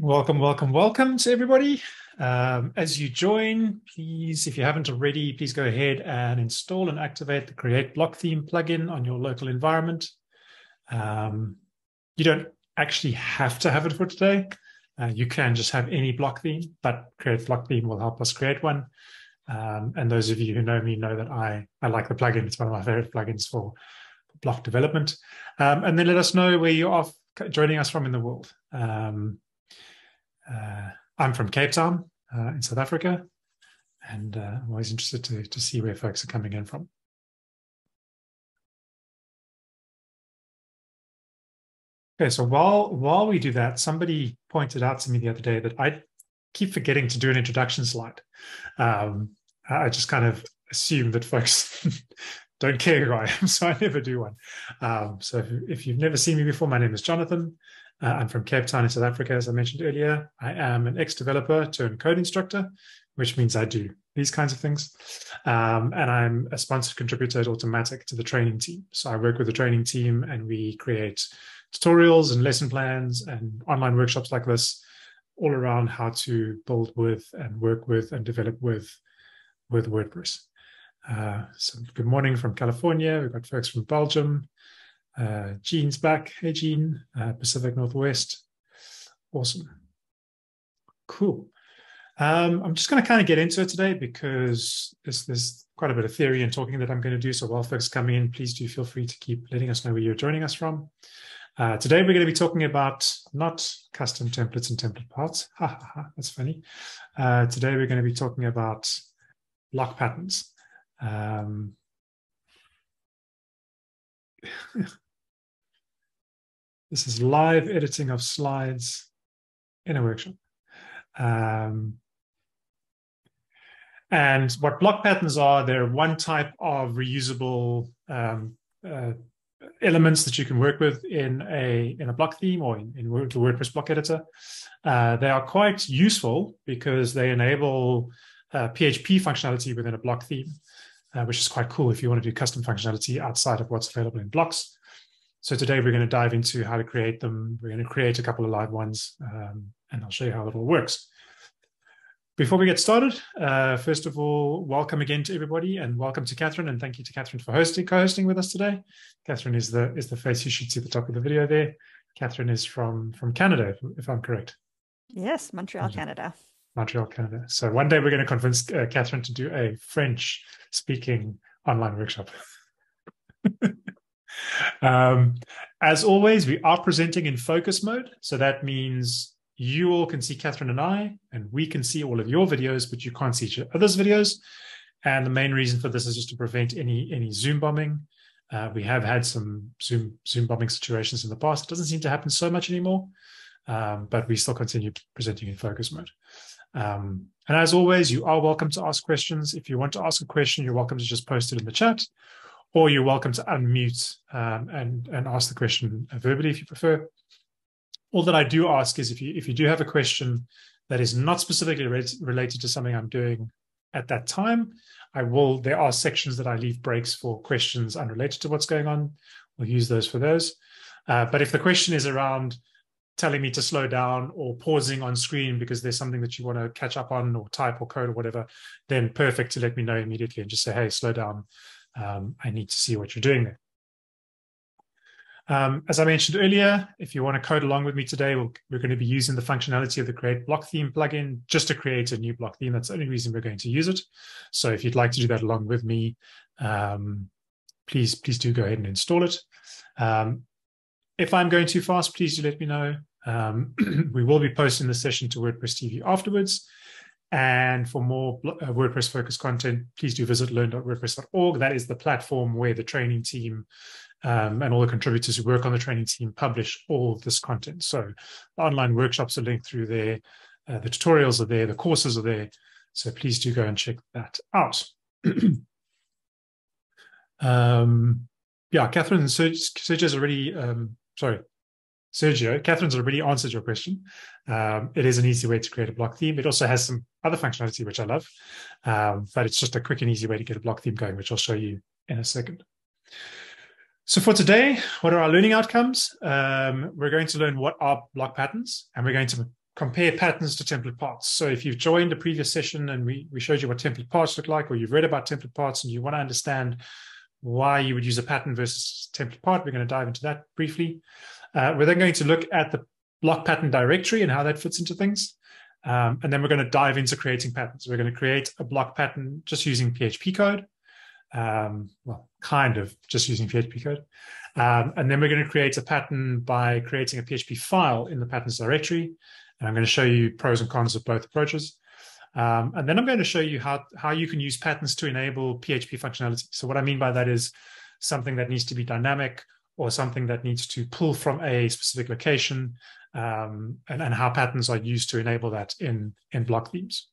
Welcome, welcome, welcome to everybody. Um, as you join, please, if you haven't already, please go ahead and install and activate the Create Block Theme plugin on your local environment. Um, you don't actually have to have it for today. Uh, you can just have any block theme, but Create Block Theme will help us create one. Um, and those of you who know me know that I, I like the plugin. It's one of my favorite plugins for block development. Um, and then let us know where you are joining us from in the world. Um, uh, I'm from Cape Town uh, in South Africa, and uh, I'm always interested to, to see where folks are coming in from. Okay, so while while we do that, somebody pointed out to me the other day that I keep forgetting to do an introduction slide. Um, I just kind of assume that folks don't care who I am, so I never do one. Um, so if, if, you've never seen me before, my name is Jonathan. Uh, I'm from Cape Town in South Africa, as I mentioned earlier. I am an ex-developer turned code instructor, which means I do these kinds of things. Um, and I'm a sponsored contributor at Automattic to the training team. So I work with the training team and we create tutorials and lesson plans and online workshops like this all around how to build with and work with and develop with with WordPress. Uh, so good morning from California. We've got folks from Belgium, uh, Jean's back. Hey, Jean, uh, Pacific Northwest. Awesome. Cool. Um, I'm just going to kind of get into it today because there's, there's quite a bit of theory and talking that I'm going to do. So while folks come in, please do feel free to keep letting us know where you're joining us from. Uh, today, we're going to be talking about not custom templates and template parts. Ha ha ha, that's funny. Uh, today, we're going to be talking about block patterns. Um, This is live editing of slides in a workshop. Um, and what block patterns are, they're one type of reusable um, uh, elements that you can work with in a in a block theme or in, in the WordPress block editor. Uh, they are quite useful because they enable uh, PHP functionality within a block theme, uh, which is quite cool if you want to do custom functionality outside of what's available in blocks. So today we're going to dive into how to create them. We're going to create a couple of live ones, um, and I'll show you how it all works. Before we get started, uh, first of all, welcome again to everybody, and welcome to Catherine, and thank you to Catherine for hosting, co-hosting with us today. Catherine is the is the face you should see at the top of the video there. Catherine is from from Canada, if, if I'm correct. Yes, Montreal, Canada. Montreal, Canada. So one day we're going to convince uh, Catherine to do a French speaking online workshop. Um, as always, we are presenting in focus mode. So that means you all can see Catherine and I, and we can see all of your videos, but you can't see each other's videos. And the main reason for this is just to prevent any any Zoom bombing. Uh, we have had some Zoom Zoom bombing situations in the past. It doesn't seem to happen so much anymore, um, but we still continue presenting in focus mode. Um, and as always, you are welcome to ask questions. If you want to ask a question, you're welcome to just post it in the chat, or you're welcome to unmute um, and, and ask the question verbally if you prefer. All that I do ask is if you if you do have a question that is not specifically re related to something I'm doing at that time, I will. There are sections that I leave breaks for questions unrelated to what's going on. We'll use those for those. Uh, but if the question is around telling me to slow down or pausing on screen because there's something that you want to catch up on or type or code or whatever, then perfect to let me know immediately and just say, hey, slow down um, I need to see what you're doing there. Um, as I mentioned earlier, if you want to code along with me today, we we are going to be using the functionality of the Create Block Theme plugin just to create a new block theme. That's the only reason we're going to use it. So if you'd like to do that along with me, um, please please do go ahead and install it. Um, if I'm going too fast, please do let me know. Um, we will be posting the session to WordPress TV afterwards. And for more uh, WordPress focused content, please do visit learn.wordpress.org. That is the platform where the training team um, and all the contributors who work on the training team publish all this content. So the online workshops are linked through there, uh, the tutorials are there, the courses are there. So please do go and check that out. um, yeah, Catherine and Serge has already, um, sorry, Sergio, Catherine's already answered your question. Um, it is an easy way to create a block theme. It also has some other functionality, which I love, um, but it's just a quick and easy way to get a block theme going, which I'll show you in a second. So for today, what are our learning outcomes? Um, we're going to learn what are block patterns, and we're going to compare patterns to template parts. So if you've joined a previous session and we, we showed you what template parts look like, or you've read about template parts and you want to understand why you would use a pattern versus template part, we're going to dive into that briefly. Uh, we're then going to look at the block pattern directory and how that fits into things. Um, and then we're going to dive into creating patterns. We're going to create a block pattern just using PHP code. Um, well, kind of just using PHP code. Um, and then we're going to create a pattern by creating a PHP file in the patterns directory. And I'm going to show you pros and cons of both approaches. Um, and then I'm going to show you how, how you can use patterns to enable PHP functionality. So what I mean by that is something that needs to be dynamic or something that needs to pull from a specific location um, and, and how patterns are used to enable that in, in block themes.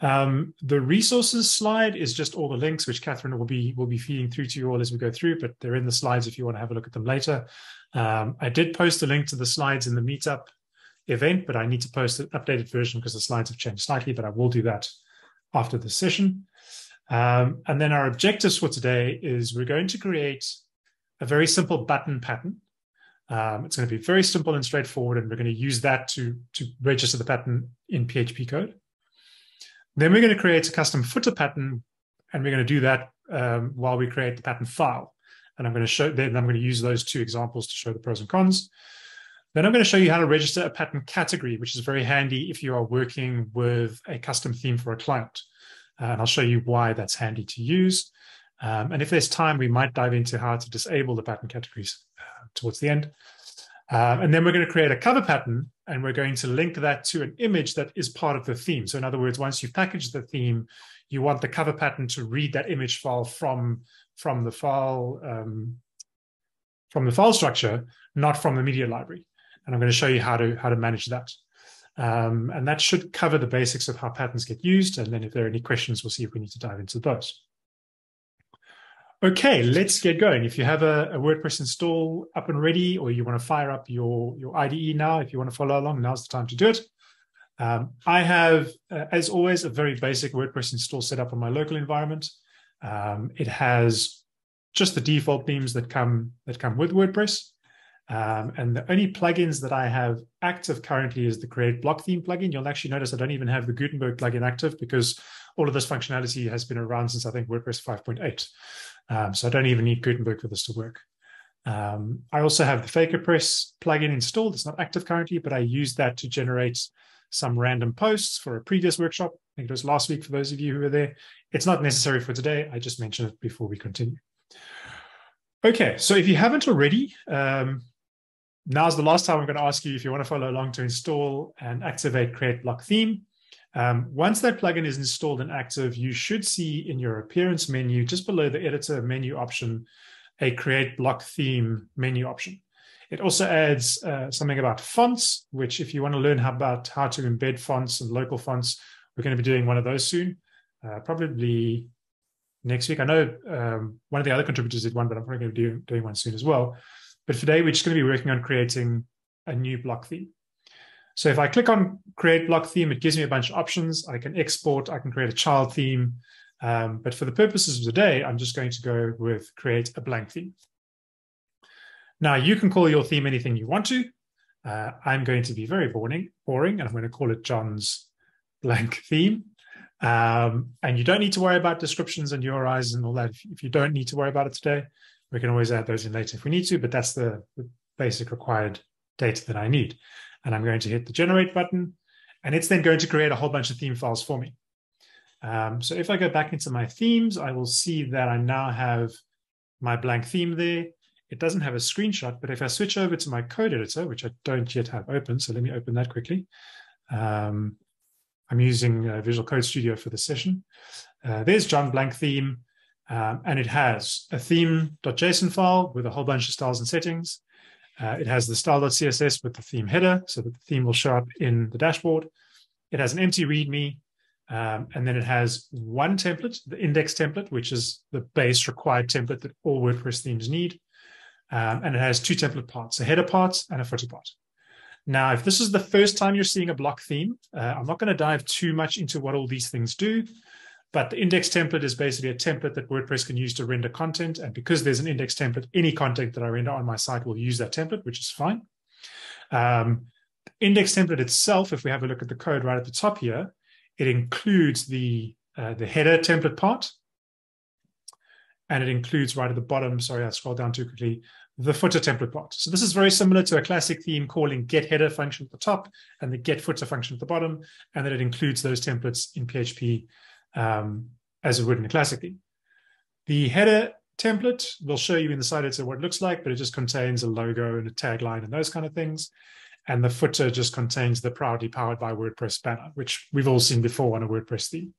Um, the resources slide is just all the links, which Catherine will be will be feeding through to you all as we go through, but they're in the slides if you want to have a look at them later. Um, I did post a link to the slides in the meetup event, but I need to post an updated version because the slides have changed slightly, but I will do that after the session. Um, and then our objectives for today is we're going to create a very simple button pattern. Um, it's going to be very simple and straightforward, and we're going to use that to, to register the pattern in PHP code. Then we're going to create a custom footer pattern, and we're going to do that um, while we create the pattern file. And I'm going to show, then I'm going to use those two examples to show the pros and cons. Then I'm going to show you how to register a pattern category, which is very handy if you are working with a custom theme for a client. Uh, and I'll show you why that's handy to use. Um, and if there's time, we might dive into how to disable the pattern categories uh, towards the end. Um, and then we're going to create a cover pattern and we're going to link that to an image that is part of the theme. So in other words, once you've packaged the theme, you want the cover pattern to read that image file from, from the file um, from the file structure, not from the media library. And I'm going to show you how to how to manage that. Um, and that should cover the basics of how patterns get used. And then if there are any questions, we'll see if we need to dive into those. Okay, let's get going. If you have a, a, WordPress install up and ready, or you want to fire up your, your IDE now, if you want to follow along, now's the time to do it. Um, I have, uh, as always, a very basic WordPress install set up on my local environment. Um, it has just the default themes that come that come with WordPress. Um, and the only plugins that I have active currently is the Create Block Theme plugin. You'll actually notice I don't even have the Gutenberg plugin active because all of this functionality has been around since I think WordPress 5.8. Um, so I don't even need Gutenberg for this to work. Um, I also have the FakerPress plugin installed. It's not active currently, but I use that to generate some random posts for a previous workshop. I think it was last week for those of you who were there. It's not necessary for today. I just mentioned it before we continue. Okay, so if you haven't already, um, now's the last time I'm going to ask you if you want to follow along to install and activate Create Block Theme. Um, once that plugin is installed and active, you should see in your appearance menu, just below the editor menu option, a create block theme menu option. It also adds uh, something about fonts, which if you want to learn how about how to embed fonts and local fonts, we're going to be doing one of those soon, uh, probably next week. I know um, one of the other contributors did one, but I'm probably going to be doing, doing one soon as well. But today we're just going to be working on creating a new block theme. So if I click on create block theme, it gives me a bunch of options. I can export, I can create a child theme. Um, but for the purposes of the day, I'm just going to go with create a blank theme. Now you can call your theme anything you want to. Uh, I'm going to be very boring, boring, and I'm going to call it John's blank theme. Um, and you don't need to worry about descriptions and URIs and all that. If, if, you don't need to worry about it today, we can always add those in later if we need to, but that's the, the basic required data that I need and I'm going to hit the generate button and it's then going to create a whole bunch of theme files for me. Um, so if I go back into my themes, I will see that I now have my blank theme there. It doesn't have a screenshot, but if I switch over to my code editor, which I don't yet have open, so let me open that quickly. Um, I'm using uh, Visual Code Studio for the session. Uh, there's John Blank theme, um, and it has a theme.json file with a whole bunch of styles and settings. Uh, it has the style.css with the theme header so that the theme will show up in the dashboard. It has an empty README, um, and then it has one template, the index template, which is the base required template that all WordPress themes need. Um, and it has two template parts, a header part and a footer part. Now, if this is the first time you're seeing a block theme, uh, I'm not going to dive too much into what all these things do. But the index template is basically a template that WordPress can use to render content. And because there's an index template, any content that I render on my site will use that template, which is fine. Um, index template itself, if we have a look at the code right at the top here, it includes the, uh, the header template part. And it includes right at the bottom, sorry, I scrolled down too quickly, the footer template part. So this is very similar to a classic theme calling get header function at the top and the get footer function at the bottom, and that it includes those templates in PHP um, as it would in a classic theme. The header template will show you in the site editor what it looks like, but it just contains a logo and a tagline and those kind of things. And the footer just contains the proudly powered by WordPress banner, which we've all seen before on a WordPress theme.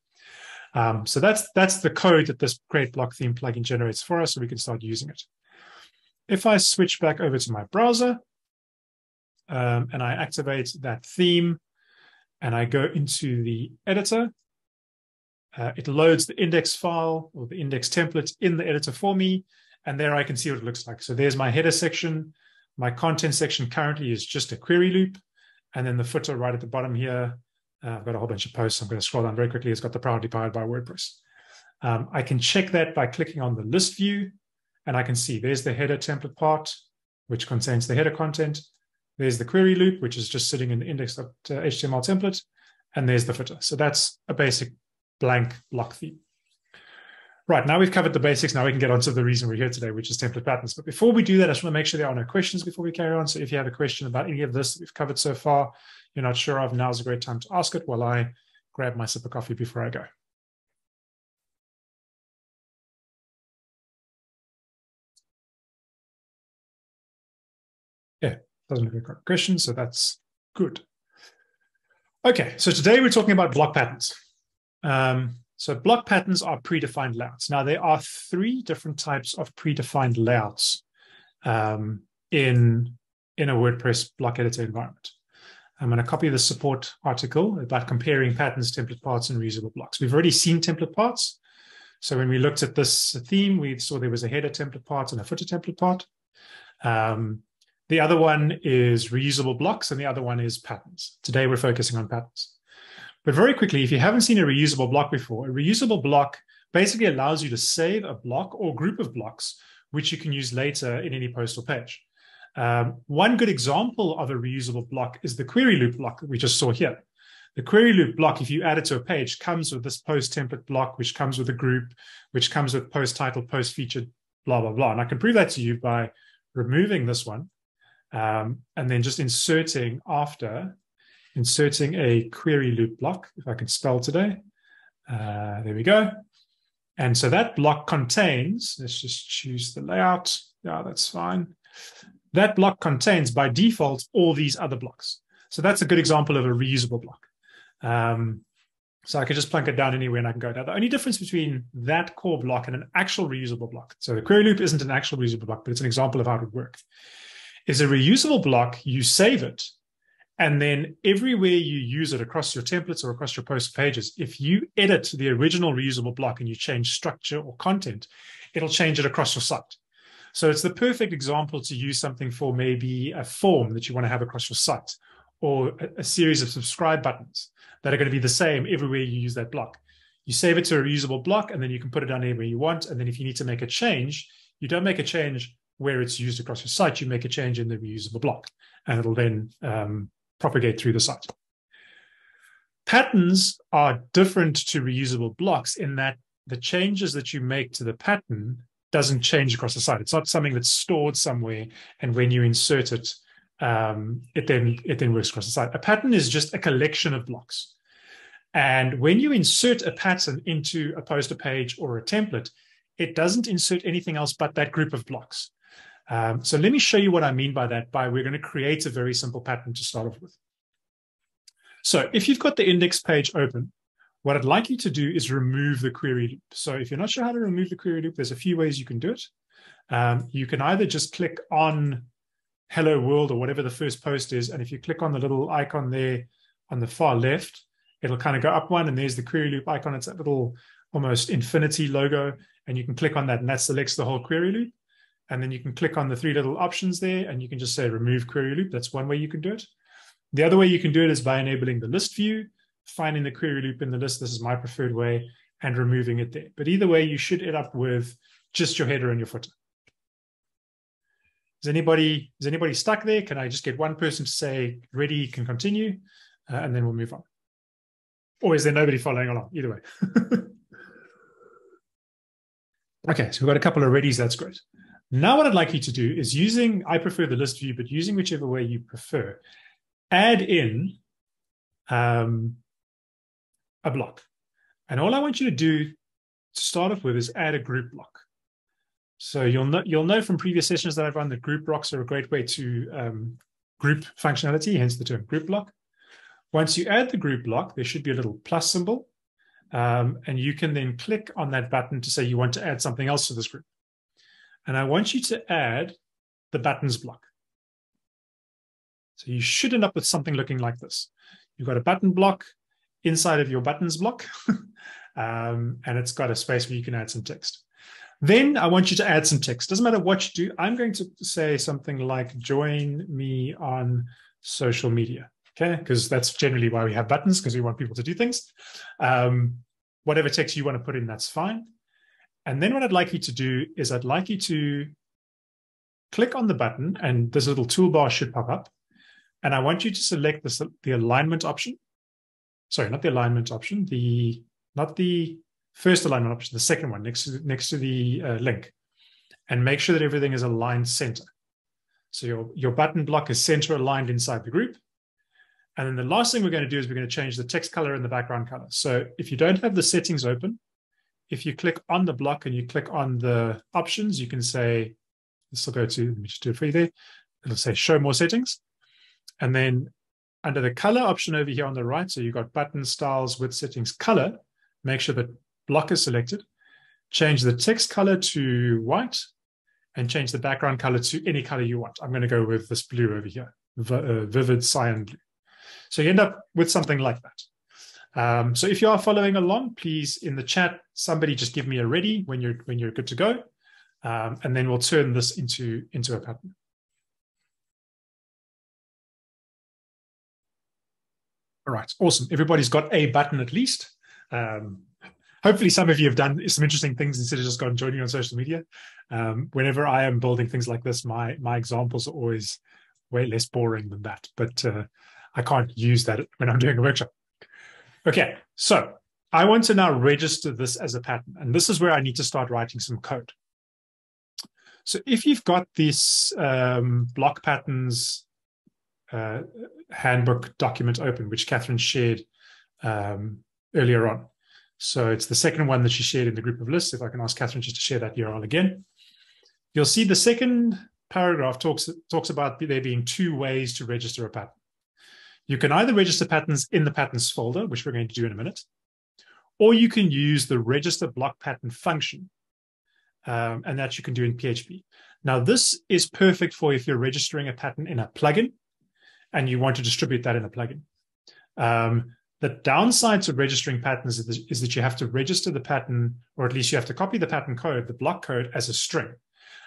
Um, so that's that's the code that this Create Block theme plugin generates for us, so we can start using it. If I switch back over to my browser um, and I activate that theme and I go into the editor, uh, it loads the index file or the index template in the editor for me. And there I can see what it looks like. So there's my header section. My content section currently is just a query loop. And then the footer right at the bottom here, uh, I've got a whole bunch of posts. I'm going to scroll down very quickly. It's got the proudly powered by WordPress. Um, I can check that by clicking on the list view. And I can see there's the header template part, which contains the header content. There's the query loop, which is just sitting in the index.html template. And there's the footer. So that's a basic blank block theme. Right, now we've covered the basics. Now we can get on to the reason we're here today, which is template patterns. But before we do that, I just want to make sure there are no questions before we carry on. So if you have a question about any of this that we've covered so far, you're not sure of, now's a great time to ask it while I grab my sip of coffee before I go. Yeah, doesn't look like a question, so that's good. Okay, so today we're talking about block patterns. Um, so block patterns are predefined layouts. Now there are three different types of predefined layouts um, in, in a WordPress block editor environment. I'm going to copy the support article about comparing patterns, template parts, and reusable blocks. We've already seen template parts. So when we looked at this theme, we saw there was a header template part and a footer template part. Um, the other one is reusable blocks, and the other one is patterns. Today we're focusing on patterns. But very quickly, if you haven't seen a reusable block before, a reusable block basically allows you to save a block or group of blocks, which you can use later in any post or page. Um, one good example of a reusable block is the query loop block that we just saw here. The query loop block, if you add it to a page, comes with this post template block, which comes with a group, which comes with post title, post featured, blah, blah, blah. And I can prove that to you by removing this one um, and then just inserting after inserting a query loop block, if I can spell today. Uh, there we go. And so that block contains, let's just choose the layout. Yeah, that's fine. That block contains by default all these other blocks. So that's a good example of a reusable block. Um, so I can just plunk it down anywhere and I can go. Now, the only difference between that core block and an actual reusable block, so the query loop isn't an actual reusable block, but it's an example of how it would work, is a reusable block, you save it and then everywhere you use it across your templates or across your post pages, if you edit the original reusable block and you change structure or content, it'll change it across your site. So it's the perfect example to use something for maybe a form that you want to have across your site or a, a series of subscribe buttons that are going to be the same everywhere you use that block. You save it to a reusable block and then you can put it down anywhere you want. And then if you need to make a change, you don't make a change where it's used across your site, you make a change in the reusable block and it'll then um, propagate through the site. Patterns are different to reusable blocks in that the changes that you make to the pattern doesn't change across the site. It's not something that's stored somewhere, and when you insert it, um, it then it then works across the site. A pattern is just a collection of blocks, and when you insert a pattern into a poster page or a template, it doesn't insert anything else but that group of blocks. Um, so let me show you what I mean by that. By we're going to create a very simple pattern to start off with. So if you've got the index page open, what I'd like you to do is remove the query loop. So if you're not sure how to remove the query loop, there's a few ways you can do it. Um, you can either just click on hello world or whatever the first post is. And if you click on the little icon there on the far left, it'll kind of go up one and there's the query loop icon. It's that little almost infinity logo. And you can click on that and that selects the whole query loop. And then you can click on the three little options there and you can just say remove query loop. That's one way you can do it. The other way you can do it is by enabling the list view, finding the query loop in the list. This is my preferred way and removing it there. But either way, you should end up with just your header and your footer. is anybody is anybody stuck there? Can I just get one person to say ready, can continue, uh, and then we'll move on? Or is there nobody following along? Either way. okay, so we've got a couple of readies. That's great. Now, what I'd like you to do is using, I prefer the list view, but using whichever way you prefer, add in um, a block. And all I want you to do to start off with is add a group block. So you'll know, you'll know from previous sessions that I've run that group blocks are a great way to um, group functionality, hence the term group block. Once you add the group block, there should be a little plus symbol. Um, and you can then click on that button to say you want to add something else to this group. And I want you to add the buttons block. So you should end up with something looking like this. You've got a button block inside of your buttons block, um, and it's got a space where you can add some text. Then I want you to add some text. Doesn't matter what you do. I'm going to say something like join me on social media. Okay, because that's generally why we have buttons, because we want people to do things. Um, whatever text you want to put in, that's fine. And then what I'd like you to do is I'd like you to click on the button and this little toolbar should pop up. And I want you to select the, the alignment option. Sorry, not the alignment option, the not the first alignment option, the second one next to, next to the uh, link. And make sure that everything is aligned center. So your, your button block is center aligned inside the group. And then the last thing we're going to do is we're going to change the text color and the background color. So if you don't have the settings open, if you click on the block and you click on the options, you can say, this will go to, let me just do it for you there. It'll say show more settings. And then under the color option over here on the right, so you've got button styles with settings color, make sure that block is selected. Change the text color to white and change the background color to any color you want. I'm going to go with this blue over here, uh, vivid cyan blue. So you end up with something like that. Um, so if you are following along, please in the chat, somebody just give me a ready when you're when you're good to go, um, and then we'll turn this into into a pattern. All right, awesome. Everybody's got a button at least. Um, hopefully, some of you have done some interesting things instead of just going joining on social media. Um, whenever I am building things like this, my my examples are always way less boring than that. But uh, I can't use that when I'm doing a workshop. Okay, so I want to now register this as a pattern, and this is where I need to start writing some code. So if you've got this um, block patterns uh, handbook document open, which Catherine shared um, earlier on. So it's the second one that she shared in the group of lists. If I can ask Catherine just to share that URL again. You'll see the second paragraph talks, talks about there being two ways to register a pattern. You can either register patterns in the patterns folder, which we're going to do in a minute, or you can use the register block pattern function, um, and that you can do in PHP. Now, this is perfect for if you're registering a pattern in a plugin and you want to distribute that in a plugin. Um, the downside to registering patterns is, that you have to register the pattern, or at least you have to copy the pattern code, the block code, as a string.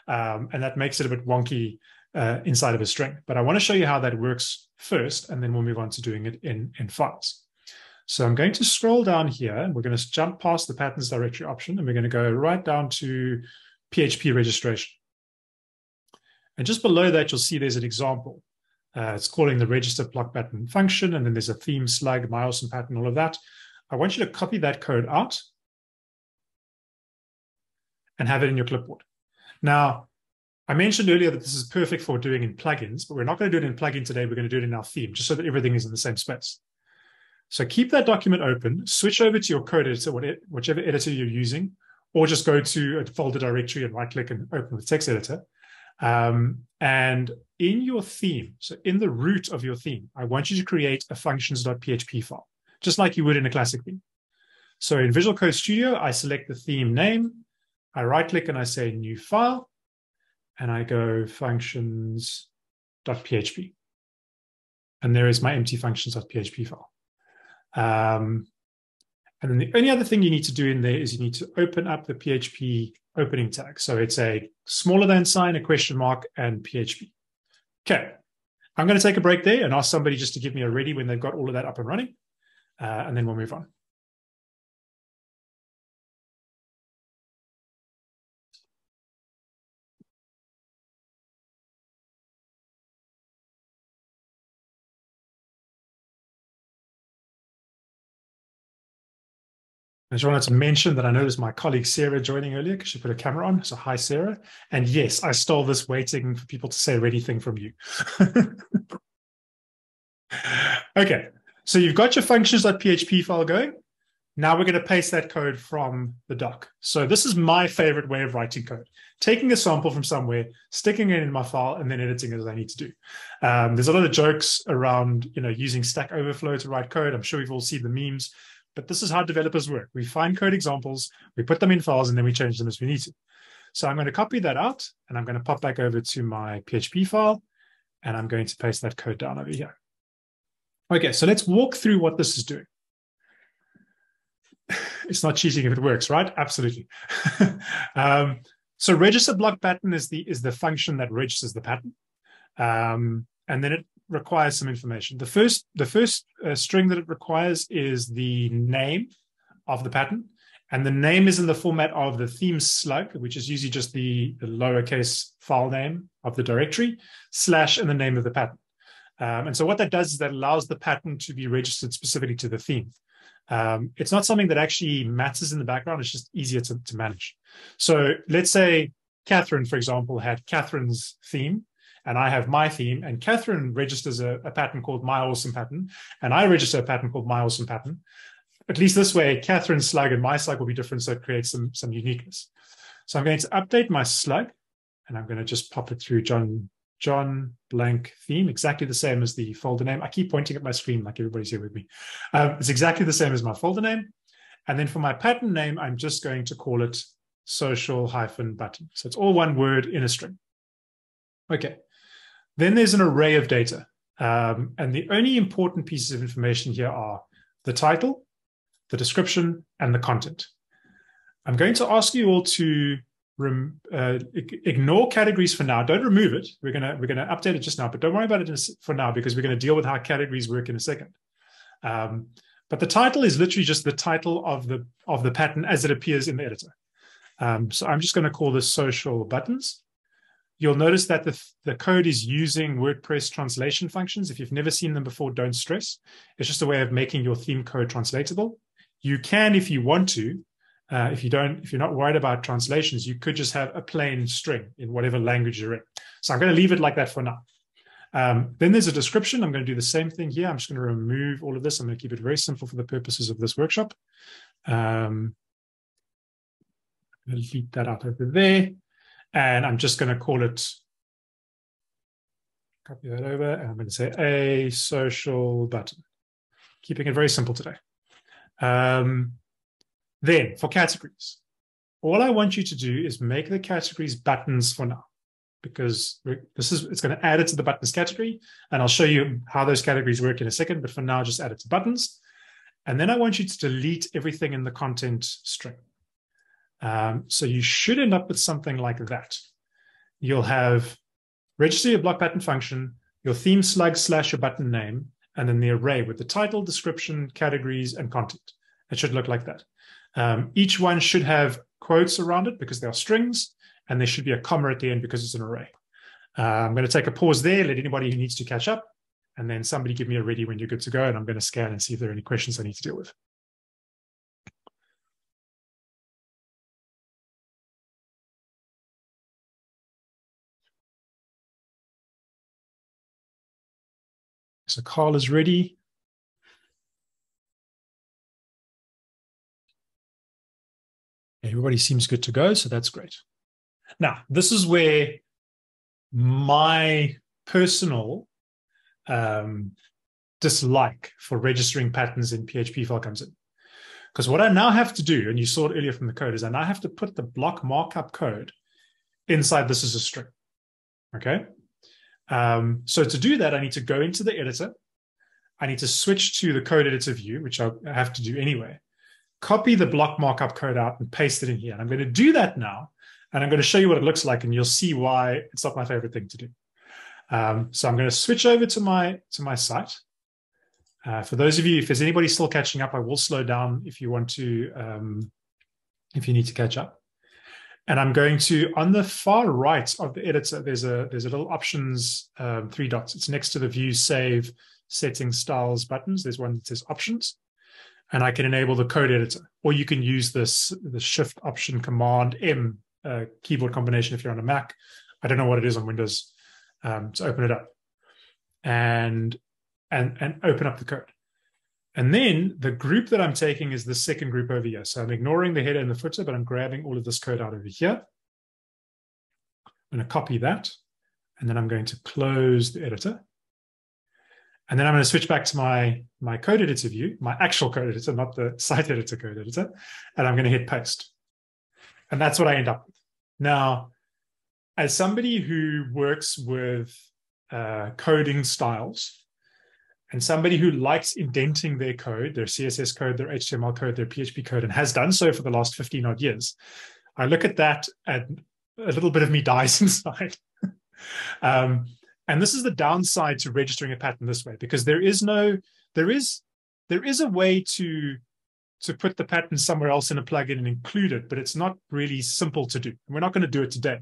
Um, and that makes it a bit wonky uh, inside of a string. But I want to show you how that works first, and then we'll move on to doing it in, in files. So I'm going to scroll down here, and we're going to jump past the patterns directory option, and we're going to go right down to PHP registration. And just below that, you'll see there's an example. Uh, it's calling the register block pattern function, and then there's a theme slug, awesome pattern, all of that. I want you to copy that code out and have it in your clipboard. Now, I mentioned earlier that this is perfect for doing in plugins, but we're not going to do it in plugin today. We're going to do it in our theme, just so that everything is in the same space. So keep that document open, switch over to your code editor, whichever editor you're using, or just go to a folder directory and right click and open the text editor. Um, and in your theme, so in the root of your theme, I want you to create a functions.php file, just like you would in a classic theme. So in Visual Code Studio, I select the theme name, I right click and I say new file and I go functions.php. And there is my empty functions.php file. Um, and then the only other thing you need to do in there is you need to open up the PHP opening tag. So it's a smaller than sign, a question mark, and PHP. Okay. I'm going to take a break there and ask somebody just to give me a ready when they've got all of that up and running. Uh, and then we'll move on. I just wanted to mention that I noticed my colleague Sarah joining earlier because she put a camera on. So, hi, Sarah. And yes, I stole this waiting for people to say ready thing from you. okay, so you've got your functions.php file going. Now we're going to paste that code from the doc. So this is my favorite way of writing code. Taking a sample from somewhere, sticking it in my file, and then editing it as I need to do. Um, there's a lot of jokes around, you know, using Stack Overflow to write code. I'm sure we've all seen the memes, but this is how developers work. We find code examples, we put them in files, and then we change them as we need to. So I'm going to copy that out, and I'm going to pop back over to my PHP file, and I'm going to paste that code down over here. Okay, so let's walk through what this is doing. It's not cheating if it works, right? Absolutely. um, so register block pattern is the is the function that registers the pattern, um, and then it requires some information. The first the first uh, string that it requires is the name of the pattern, and the name is in the format of the theme slug, which is usually just the, the lowercase file name of the directory slash and the name of the pattern. Um, and so what that does is that allows the pattern to be registered specifically to the theme. Um, it's not something that actually matters in the background. It's just easier to, to manage. So let's say Catherine, for example, had Catherine's theme and I have my theme and Catherine registers a, a pattern called my awesome pattern and I register a pattern called my awesome pattern. At least this way, Catherine's slug and my slug will be different. So it creates some, some uniqueness. So I'm going to update my slug and I'm going to just pop it through John John blank theme, exactly the same as the folder name. I keep pointing at my screen like everybody's here with me. Um, it's exactly the same as my folder name. And then for my pattern name, I'm just going to call it social hyphen button. So it's all one word in a string. Okay. Then there's an array of data. Um, and the only important pieces of information here are the title, the description, and the content. I'm going to ask you all to rem, uh, ignore categories for now. Don't remove it. We're gonna we're gonna update it just now, but don't worry about it for now because we're gonna deal with how categories work in a second. Um, but the title is literally just the title of the of the pattern as it appears in the editor. Um, so I'm just going to call this social buttons. You'll notice that the, the code is using WordPress translation functions. If you've never seen them before, don't stress. It's just a way of making your theme code translatable. You can, if you want to, uh, if you don't, if you're not worried about translations, you could just have a plain string in whatever language you're in. So I'm going to leave it like that for now. Um, then there's a description. I'm going to do the same thing here. I'm just going to remove all of this. I'm going to keep it very simple for the purposes of this workshop. Um, delete that out over there. And I'm just going to call it, copy that over, and I'm going to say a social button. Keeping it very simple today. Um, then for categories, all I want you to do is make the categories buttons for now, because this is it's going to add it to the buttons category, and I'll show you how those categories work in a second. But for now, just add it to buttons, and then I want you to delete everything in the content string. Um, so you should end up with something like that. You'll have register your block pattern function, your theme slug slash your button name, and then the array with the title, description, categories, and content. It should look like that. Um, each one should have quotes around it because they are strings, and there should be a comma at the end because it's an array. Uh, I'm going to take a pause there, let anybody who needs to catch up, and then somebody give me a ready when you're good to go, and I'm going to scan and see if there are any questions I need to deal with. So Carl is ready. Everybody seems good to go, so that's great. Now, this is where my personal um, dislike for registering patterns in PHP file comes in. Because what I now have to do, and you saw it earlier from the code, is I now have to put the block markup code inside this as a string. Okay. Um, so to do that, I need to go into the editor. I need to switch to the code editor view, which I have to do anyway copy the block markup code out and paste it in here. And I'm going to do that now. And I'm going to show you what it looks like, and you'll see why it's not my favorite thing to do. Um, so I'm going to switch over to my to my site. Uh, for those of you, if there's anybody still catching up, I will slow down if you want to, um, if you need to catch up. And I'm going to on the far right of the editor. There's a there's a little options um, three dots. It's next to the view, save, settings, styles buttons. There's one that says options. and I can enable the code editor. Or you can use this the Shift Option Command M uh, keyboard combination if you're on a Mac. I don't know what it is on Windows um, to open it up and and and open up the code. And then the group that I'm taking is the second group over here. So I'm ignoring the header and the footer, but I'm grabbing all of this code out over here. I'm going to copy that, and then I'm going to close the editor. And then I'm going to switch back to my, my code editor view, my actual code editor, not the site editor code editor, and I'm going to hit paste. And that's what I end up with. Now, as somebody who works with uh, coding styles and somebody who likes indenting their code, their CSS code, their HTML code, their PHP code, and has done so for the last 15 odd years, I look at that and a little bit of me dies inside. um, and this is the downside to registering a pattern this way, because there is no, there is, there is a way to to put the pattern somewhere else in a plugin and include it, but it's not really simple to do. We're not going to do it today.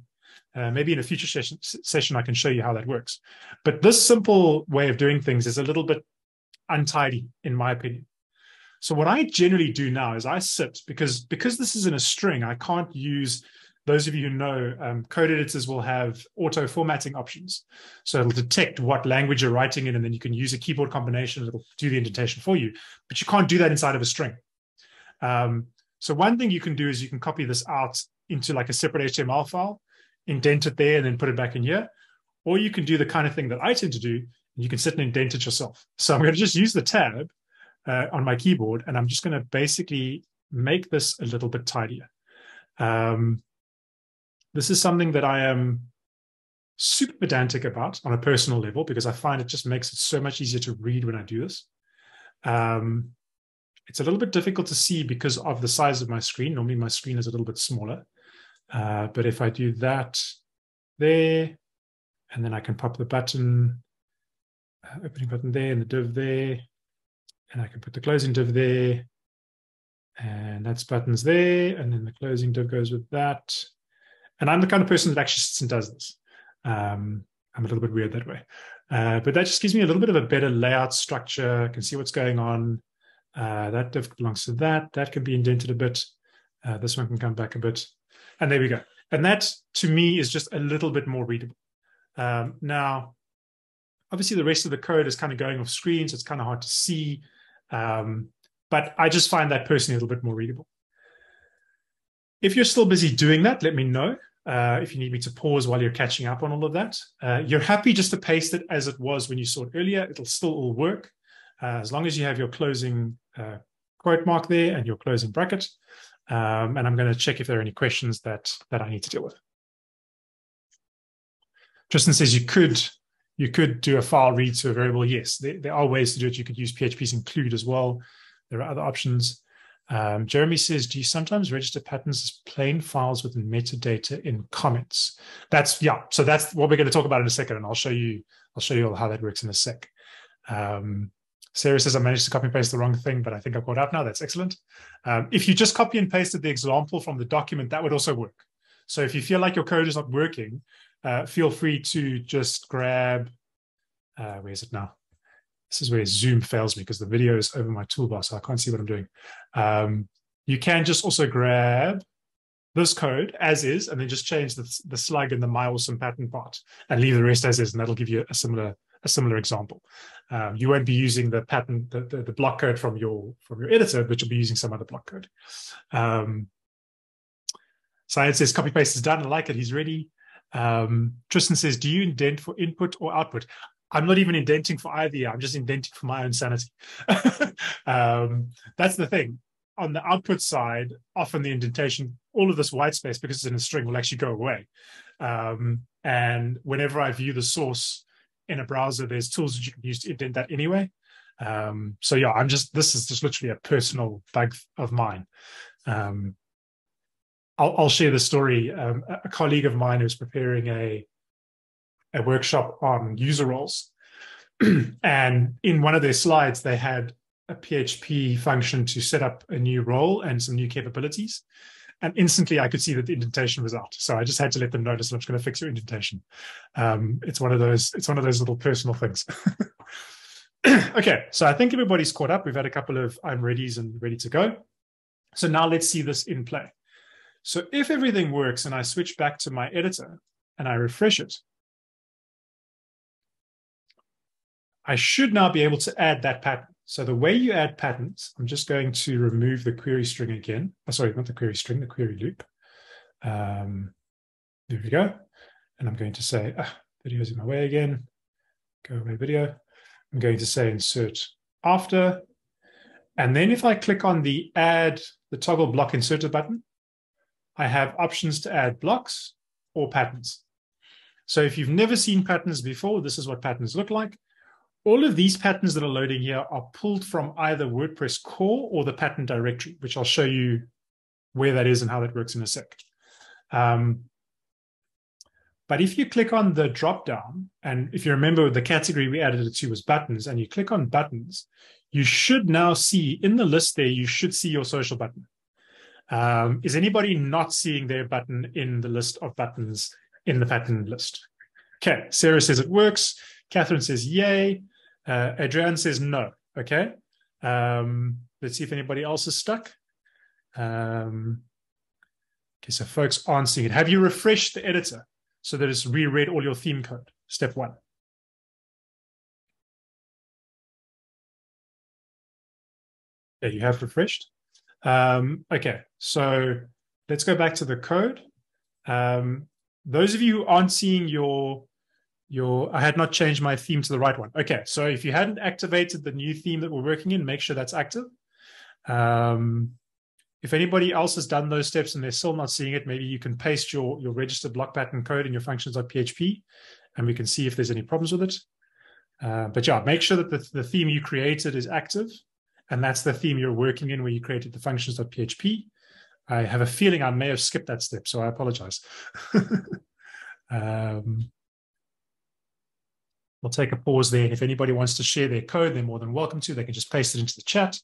Uh, maybe in a future session, session, I can show you how that works. But this simple way of doing things is a little bit untidy, in my opinion. So what I generally do now is I sit because because this is in a string, I can't use. Those of you who know, um, code editors will have auto formatting options. So it'll detect what language you're writing in, and then you can use a keyboard combination. It'll do the indentation for you, but you can't do that inside of a string. Um, so one thing you can do is you can copy this out into like a separate HTML file, indent it there, and then put it back in here. Or you can do the kind of thing that I tend to do, and you can sit and indent it yourself. So I'm going to just use the tab uh, on my keyboard, and I'm just going to basically make this a little bit tidier. Um, this is something that I am super pedantic about on a personal level because I find it just makes it so much easier to read when I do this. Um, it's a little bit difficult to see because of the size of my screen. Normally my screen is a little bit smaller. Uh, but if I do that there, and then I can pop the button, uh, opening button there and the div there, and I can put the closing div there, and that's buttons there, and then the closing div goes with that. And I'm the kind of person that actually sits and does this. Um, I'm a little bit weird that way. Uh, but that just gives me a little bit of a better layout structure. I can see what's going on. Uh, that div belongs to that. That can be indented a bit. Uh, this one can come back a bit. And there we go. And that, to me, is just a little bit more readable. Um, now, obviously, the rest of the code is kind of going off screen, so it's kind of hard to see. Um, but I just find that personally a little bit more readable. If you're still busy doing that, let me know. Uh, if you need me to pause while you're catching up on all of that. Uh, you're happy just to paste it as it was when you saw it earlier. It'll still all work uh, as long as you have your closing uh, quote mark there and your closing bracket. Um, and I'm going to check if there are any questions that that I need to deal with. Tristan says you could you could do a file read to a variable. Yes, there, there are ways to do it. You could use PHP's include as well. There are other options. Um, Jeremy says, do you sometimes register patterns as plain files with metadata in comments? That's yeah. So that's what we're going to talk about in a second, and I'll show you. I'll show you all how that works in a sec. Um, Sarah says I managed to copy and paste the wrong thing, but I think I've caught up now. That's excellent. Um, if you just copy and pasted the example from the document, that would also work. So if you feel like your code is not working, uh, feel free to just grab, uh, where is it now? This is where Zoom fails me because the video is over my toolbar, so I can't see what I'm doing. Um, you can just also grab this code as is, and then just change the, the slug and the my awesome pattern part and leave the rest as is, and that'll give you a similar a similar example. Um, you won't be using the pattern, the, the, the, block code from your from your editor, but you'll be using some other block code. Um, Science says copy paste is done. I like it. He's ready. Um, Tristan says, do you indent for input or output? I'm not even indenting for either. I'm just indenting for my own sanity. um, that's the thing. On the output side, often the indentation, all of this white space, because it's in a string, will actually go away. Um, and whenever I view the source in a browser, there's tools that you can use to indent that anyway. Um, so yeah, I'm just this is just literally a personal bug of mine. Um, I'll, I'll, share the story. Um, a colleague of mine who's preparing a a workshop on user roles, and in one of their slides, they had a PHP function to set up a new role and some new capabilities and instantly I could see that the indentation was out. So I just had to let them notice I'm just going to fix your indentation. Um, it's one of those. It's one of those little personal things. okay, so I think everybody's caught up. We've had a couple of I'm readies and ready to go. So now let's see this in play. So if everything works and I switch back to my editor and I refresh it, I should now be able to add that pattern. So the way you add patterns, I'm just going to remove the query string again. Oh, sorry, not the query string, the query loop. Um, there we go. And I'm going to say, ah, video's in my way again. Go away video. I'm going to say insert after. And then if I click on the add the toggle block inserter button, I have options to add blocks or patterns. So if you've never seen patterns before, this is what patterns look like all of these patterns that are loading here are pulled from either WordPress core or the pattern directory, which I'll show you where that is and how that works in a sec. Um, but if you click on the drop down, and if you remember the category we added it to was buttons, and you click on buttons, you should now see in the list there, you should see your social button. Um, is anybody not seeing their button in the list of buttons in the pattern list? Okay, Sarah says it works. Catherine says yay. Uh, Adrian says no. Okay. Um, let's see if anybody else is stuck. Um, okay, so folks aren't seeing it. Have you refreshed the editor so that it's reread all your theme code? Step one. Yeah, you have refreshed. Um, okay, so let's go back to the code. Um, those of you who aren't seeing your your I had not changed my theme to the right one. Okay, so if you hadn't activated the new theme that we're working in, make sure that's active. Um, if anybody else has done those steps and they're still not seeing it, maybe you can paste your, your registered block pattern code in your functions.php and we can see if there's any problems with it. Uh, but yeah, make sure that the, the theme you created is active and that's the theme you're working in where you created the functions.php. I have a feeling I may have skipped that step, so I apologize. um, We'll take a pause there. And if anybody wants to share their code, they're more than welcome to. They can just paste it into the chat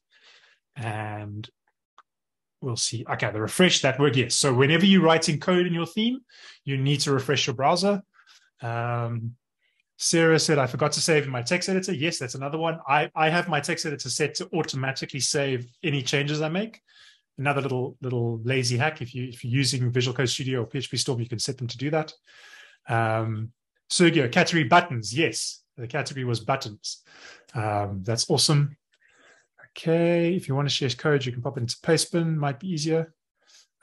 and we'll see. Okay, the refresh, that worked. Yes. So whenever you're writing code in your theme, you need to refresh your browser. Um, Sarah said, I forgot to save in my text editor. Yes, that's another one. I, I have my text editor set to automatically save any changes I make. Another little little lazy hack. If you if you're using Visual Code Studio or PHP Storm, you can set them to do that. Um, Sergio, category buttons. Yes, the category was buttons. Um, that's awesome. Okay, if you want to share code, you can pop it into Pastebin, might be easier.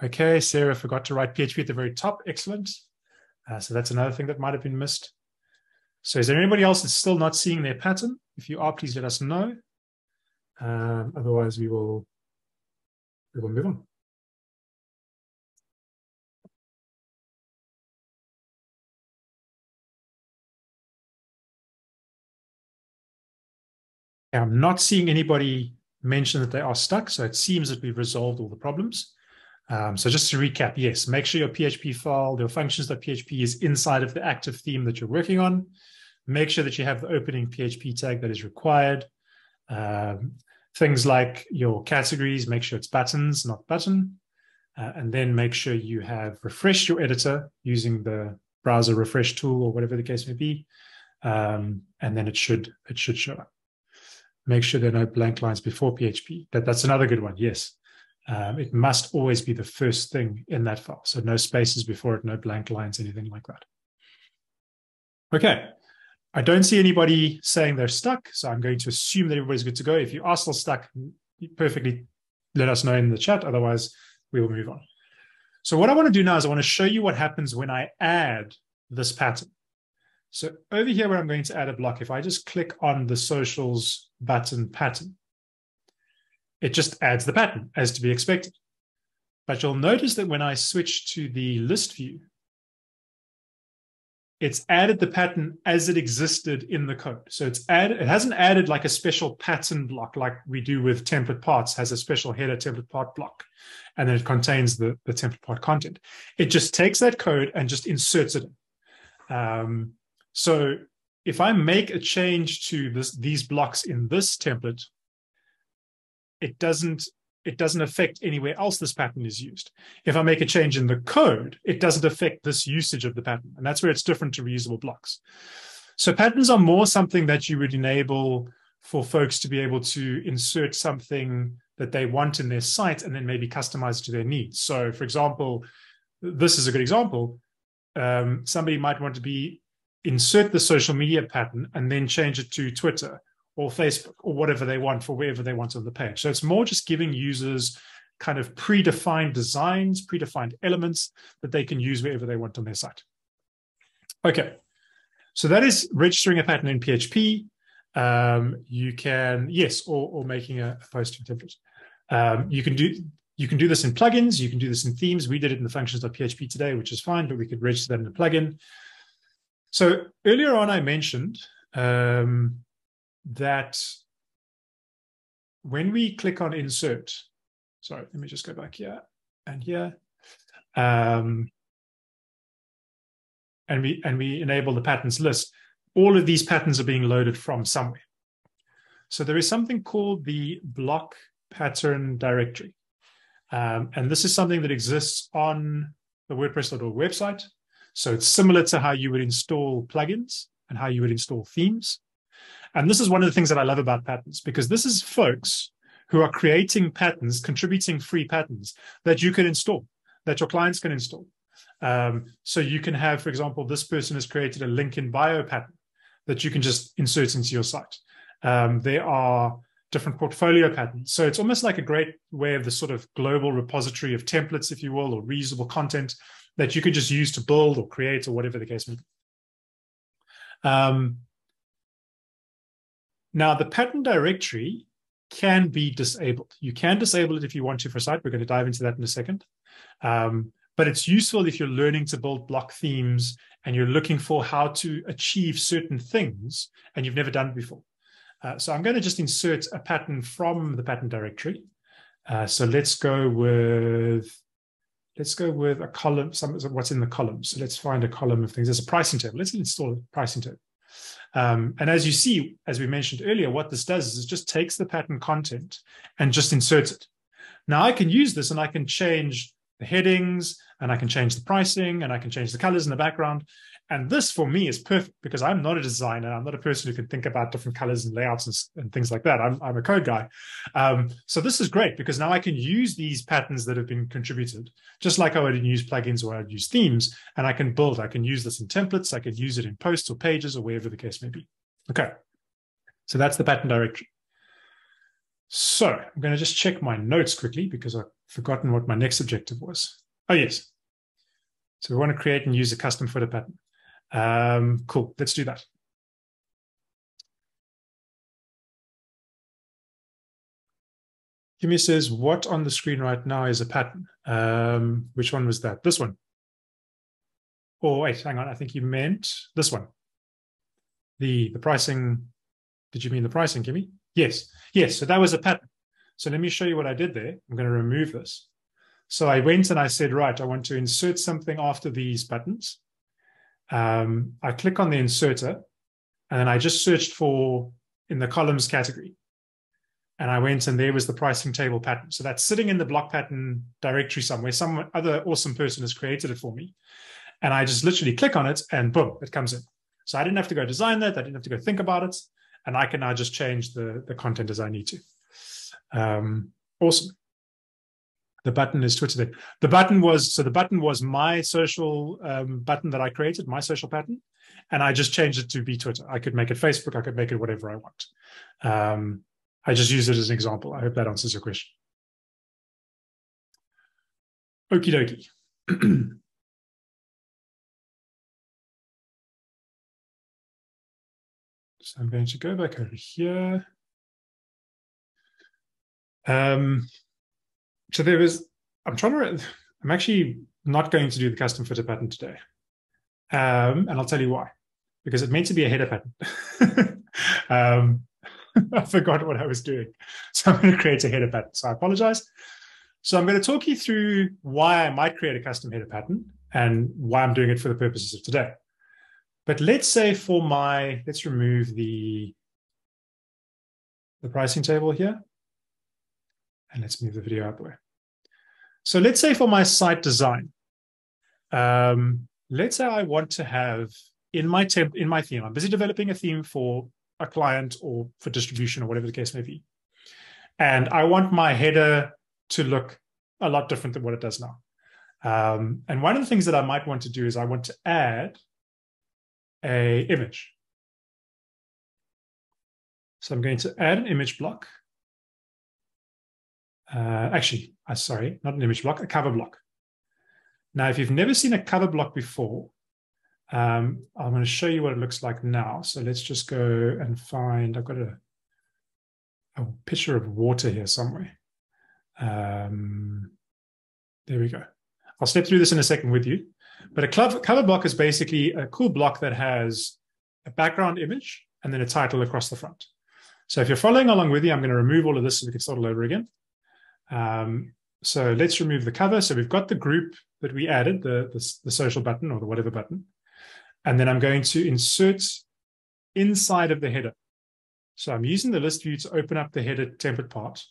Okay, Sarah forgot to write PHP at the very top. Excellent. Uh, so that's another thing that might have been missed. So is there anybody else that's still not seeing their pattern? If you are, please let us know. Um, otherwise, we will, we will move on. I'm not seeing anybody mention that they are stuck. So it seems that we've resolved all the problems. Um, so just to recap, yes, make sure your PHP file, your functions.php is inside of the active theme that you're working on. Make sure that you have the opening PHP tag that is required. Um, things like your categories, make sure it's buttons, not button. Uh, and then make sure you have refreshed your editor using the browser refresh tool or whatever the case may be. Um, and then it should it should show up make sure there are no blank lines before PHP. That, that's another good one. Yes. Um, it must always be the first thing in that file. So no spaces before it, no blank lines, anything like that. Okay. I don't see anybody saying they're stuck. So I'm going to assume that everybody's good to go. If you are still stuck, perfectly let us know in the chat. Otherwise, we will move on. So what I want to do now is I want to show you what happens when I add this pattern. So over here where I'm going to add a block, if I just click on the socials button pattern. It just adds the pattern as to be expected. But you'll notice that when I switch to the list view, it's added the pattern as it existed in the code. So it's added, it hasn't added like a special pattern block like we do with template parts, has a special header template part block, and then it contains the, the template part content. It just takes that code and just inserts it. Um, so if I make a change to this, these blocks in this template, it doesn't it doesn't affect anywhere else this pattern is used. If I make a change in the code, it doesn't affect this usage of the pattern. And that's where it's different to reusable blocks. So patterns are more something that you would enable for folks to be able to insert something that they want in their site and then maybe customize to their needs. So, for example, this is a good example. Um, somebody might want to be insert the social media pattern and then change it to Twitter or Facebook or whatever they want for wherever they want on the page. So it's more just giving users kind of predefined designs, predefined elements that they can use wherever they want on their site. Okay, so that is registering a pattern in PHP. Um, you can, yes, or, or making a, a posting template. Um, you can do you can do this in plugins. You can do this in themes. We did it in the functions.php today, which is fine, but we could register that in a plugin. So earlier on, I mentioned um, that when we click on insert, sorry, let me just go back here and here. Um, and we and we enable the patterns list, all of these patterns are being loaded from somewhere. So there is something called the block pattern directory. Um, and this is something that exists on the WordPress.org website. So it's similar to how you would install plugins and how you would install themes. And this is one of the things that I love about patterns because this is folks who are creating patterns, contributing free patterns that you can install, that your clients can install. Um, so you can have, for example, this person has created a link in bio pattern that you can just insert into your site. Um, there are different portfolio patterns. So it's almost like a great way of the sort of global repository of templates, if you will, or reusable content that you could just use to build or create or whatever the case may be. Um, now, the pattern directory can be disabled. You can disable it if you want to for site. We're going to dive into that in a second. Um, but it's useful if you're learning to build block themes and you're looking for how to achieve certain things and you've never done it before. Uh, so I'm going to just insert a pattern from the pattern directory. Uh, so let's go with let's go with a column, some of what's in the column. So let's find a column of things. There's a pricing table. Let's install a pricing table. Um, and as you see, as we mentioned earlier, what this does is it just takes the pattern content and just inserts it. Now I can use this and I can change the headings and I can change the pricing and I can change the colors in the background. And this for me is perfect because I'm not a designer. I'm not a person who can think about different colors and layouts and, and things like that. I'm, I'm a code guy. Um, so this is great because now I can use these patterns that have been contributed, just like I would use plugins or I'd use themes, and I can build. I can use this in templates. I could use it in posts or pages or wherever the case may be. Okay. So that's the pattern directory. So I'm going to just check my notes quickly because I've forgotten what my next objective was. Oh, yes. So we want to create and use a custom footer pattern. Um, cool, let's do that. Kimi says, what on the screen right now is a pattern? Um, which one was that? This one. Oh, wait, hang on. I think you meant this one. The, the pricing. Did you mean the pricing, Kimi? Yes. Yes. So that was a pattern. So let me show you what I did there. I'm going to remove this. So I went and I said, right, I want to insert something after these buttons um, I click on the inserter and then I just searched for in the columns category. And I went and there was the pricing table pattern. So that's sitting in the block pattern directory somewhere. Some other awesome person has created it for me. And I just literally click on it and boom, it comes in. So I didn't have to go design that. I didn't have to go think about it. And I can now just change the, the content as I need to. Um, awesome the button is Twitter. The button was so the button was my social um, button that I created, my social pattern, and I just changed it to be Twitter. I could make it Facebook. I could make it whatever I want. Um, I just use it as an example. I hope that answers your question. Okie dokie. so I'm going to go back over here. Um, so there is i'm trying to i'm actually not going to do the custom footer pattern today. Um, and i'll tell you why. Because it meant to be a header pattern. Um, i forgot what i was doing. So i'm going to create a header pattern. So i apologize. So i'm going to talk you through why i might create a custom header pattern and why i'm doing it for the purposes of today. But let's say for my let's remove the the pricing table here and let's move the video out the way. So let's say for my site design, um, let's say I want to have in my temp in my theme. I'm busy developing a theme for a client or for distribution or whatever the case may be. And I want my header to look a lot different than what it does now. Um, and one of the things that I might want to do is I want to add a image. So I'm going to add an image block. Uh, actually, uh, sorry, not an image block, a cover block. Now, if you've never seen a cover block before, um, I'm going to show you what it looks like now. So let's just go and find, I've got a, a picture of water here somewhere. Um, there we go. I'll step through this in a second with you. But a cover block is basically a cool block that has a background image and then a title across the front. So if you're following along with you, I'm going to remove all of this so we can start all over again. Um, so let's remove the cover. So we've got the group that we added, the, the, the social button or the whatever button. And then I'm going to insert inside of the header. So I'm using the list view to open up the header template part.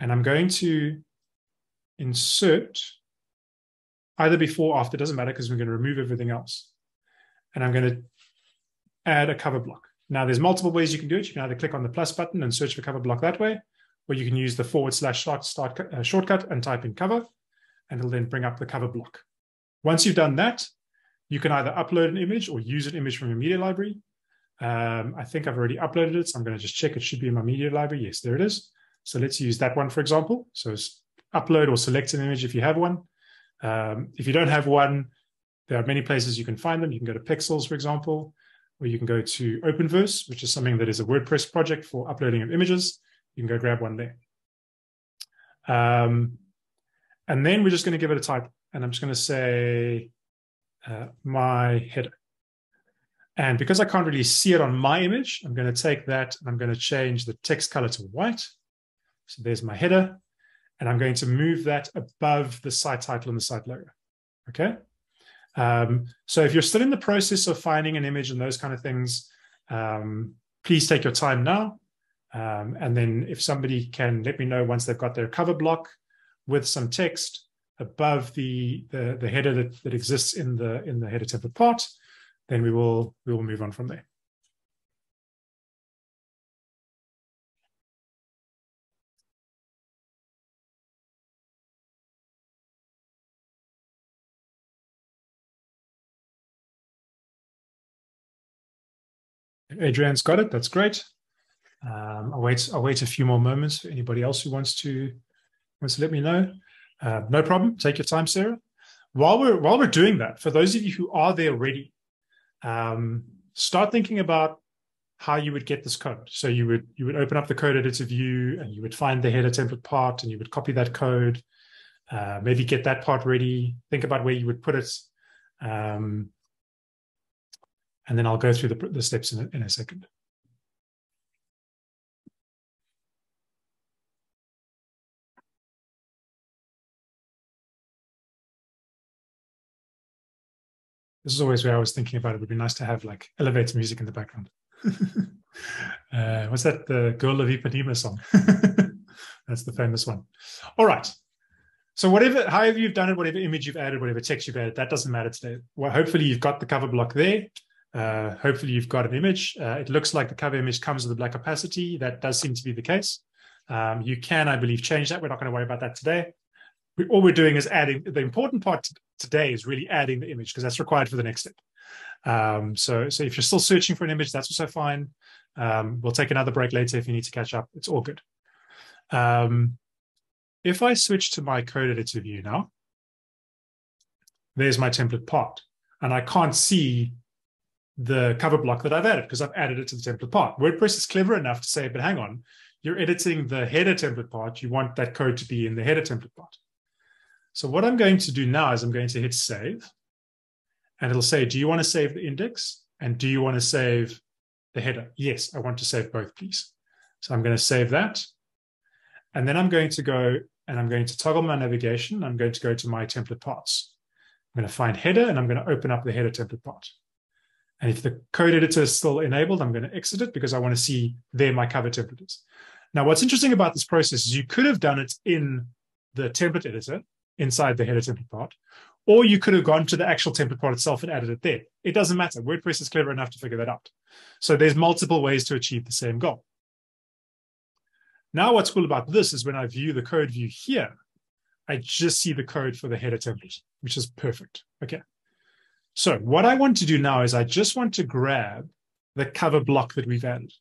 And I'm going to insert either before or after, doesn't matter because we're going to remove everything else. And I'm going to add a cover block. Now, there's multiple ways you can do it. You can either click on the plus button and search for cover block that way, or you can use the forward slash start, start uh, shortcut and type in cover, and it'll then bring up the cover block. Once you've done that, you can either upload an image or use an image from your media library. Um, I think I've already uploaded it, so I'm going to just check. It should be in my media library. Yes, there it is. So let's use that one, for example. So upload or select an image if you have one. Um, if you don't have one, there are many places you can find them. You can go to Pexels, for example, or you can go to Openverse, which is something that is a WordPress project for uploading of images. You can go grab one there. Um, and then we're just going to give it a type. And I'm just going to say uh, my header. And because I can't really see it on my image, I'm going to take that and I'm going to change the text color to white. So there's my header. And I'm going to move that above the site title and the site logo. Okay. Um, so if you're still in the process of finding an image and those kind of things, um, please take your time now. Um, and then if somebody can let me know once they've got their cover block with some text above the, the, the header that, that exists in the in the header template part, then we will we will move on from there. Adrian's got it. That's great. Um, I'll wait. I'll wait a few more moments for anybody else who wants to wants to let me know. Uh, no problem. Take your time, Sarah. While we're while we're doing that, for those of you who are there already, um, start thinking about how you would get this code. So you would you would open up the code editor view and you would find the header template part and you would copy that code. Uh, maybe get that part ready. Think about where you would put it. Um, and then I'll go through the, the steps in a, in a second. This is always where I was thinking about it. would be nice to have like elevator music in the background. uh, what's that? The Girl of Ipanema song. That's the famous one. All right. So whatever, however you've done it, whatever image you've added, whatever text you've added, that doesn't matter today. Well, hopefully you've got the cover block there. Uh, hopefully you've got an image. Uh, it looks like the cover image comes with a black opacity. That does seem to be the case. Um, you can, I believe, change that. We're not going to worry about that today. We, all we're doing is adding. The important part today is really adding the image because that's required for the next step. Um, so, so if you're still searching for an image, that's also fine. Um, we'll take another break later if you need to catch up. It's all good. Um, if I switch to my code editor view now, there's my template part, and I can't see the cover block that I've added because I've added it to the template part. WordPress is clever enough to say, but hang on, you're editing the header template part. You want that code to be in the header template part. So what I'm going to do now is I'm going to hit save and it'll say, do you want to save the index? And do you want to save the header? Yes, I want to save both, please. So I'm going to save that. And then I'm going to go and I'm going to toggle my navigation. I'm going to go to my template parts. I'm going to find header and I'm going to open up the header template part. And if the code editor is still enabled, I'm going to exit it because I want to see there my cover template is. Now, what's interesting about this process is you could have done it in the template editor inside the header template part, Or you could have gone to the actual template part itself and added it there. It doesn't matter. WordPress is clever enough to figure that out. So there's multiple ways to achieve the same goal. Now, what's cool about this is when I view the code view here, I just see the code for the header template, which is perfect. Okay. So what I want to do now is I just want to grab the cover block that we've added.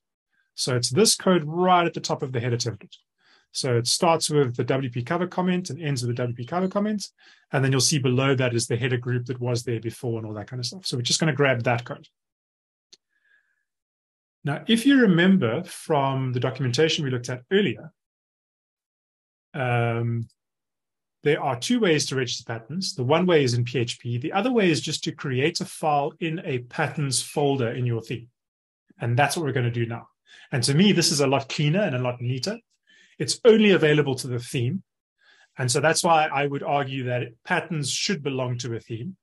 So it's this code right at the top of the header template. So it starts with the WP cover comment and ends with the WP cover comment. And then you'll see below that is the header group that was there before and all that kind of stuff. So we're just going to grab that code. Now, if you remember from the documentation we looked at earlier, um, there are two ways to register patterns. The one way is in PHP. The other way is just to create a file in a patterns folder in your theme. And that's what we're going to do now. And to me, this is a lot cleaner and a lot neater. It's only available to the theme. And so that's why I would argue that patterns should belong to a theme,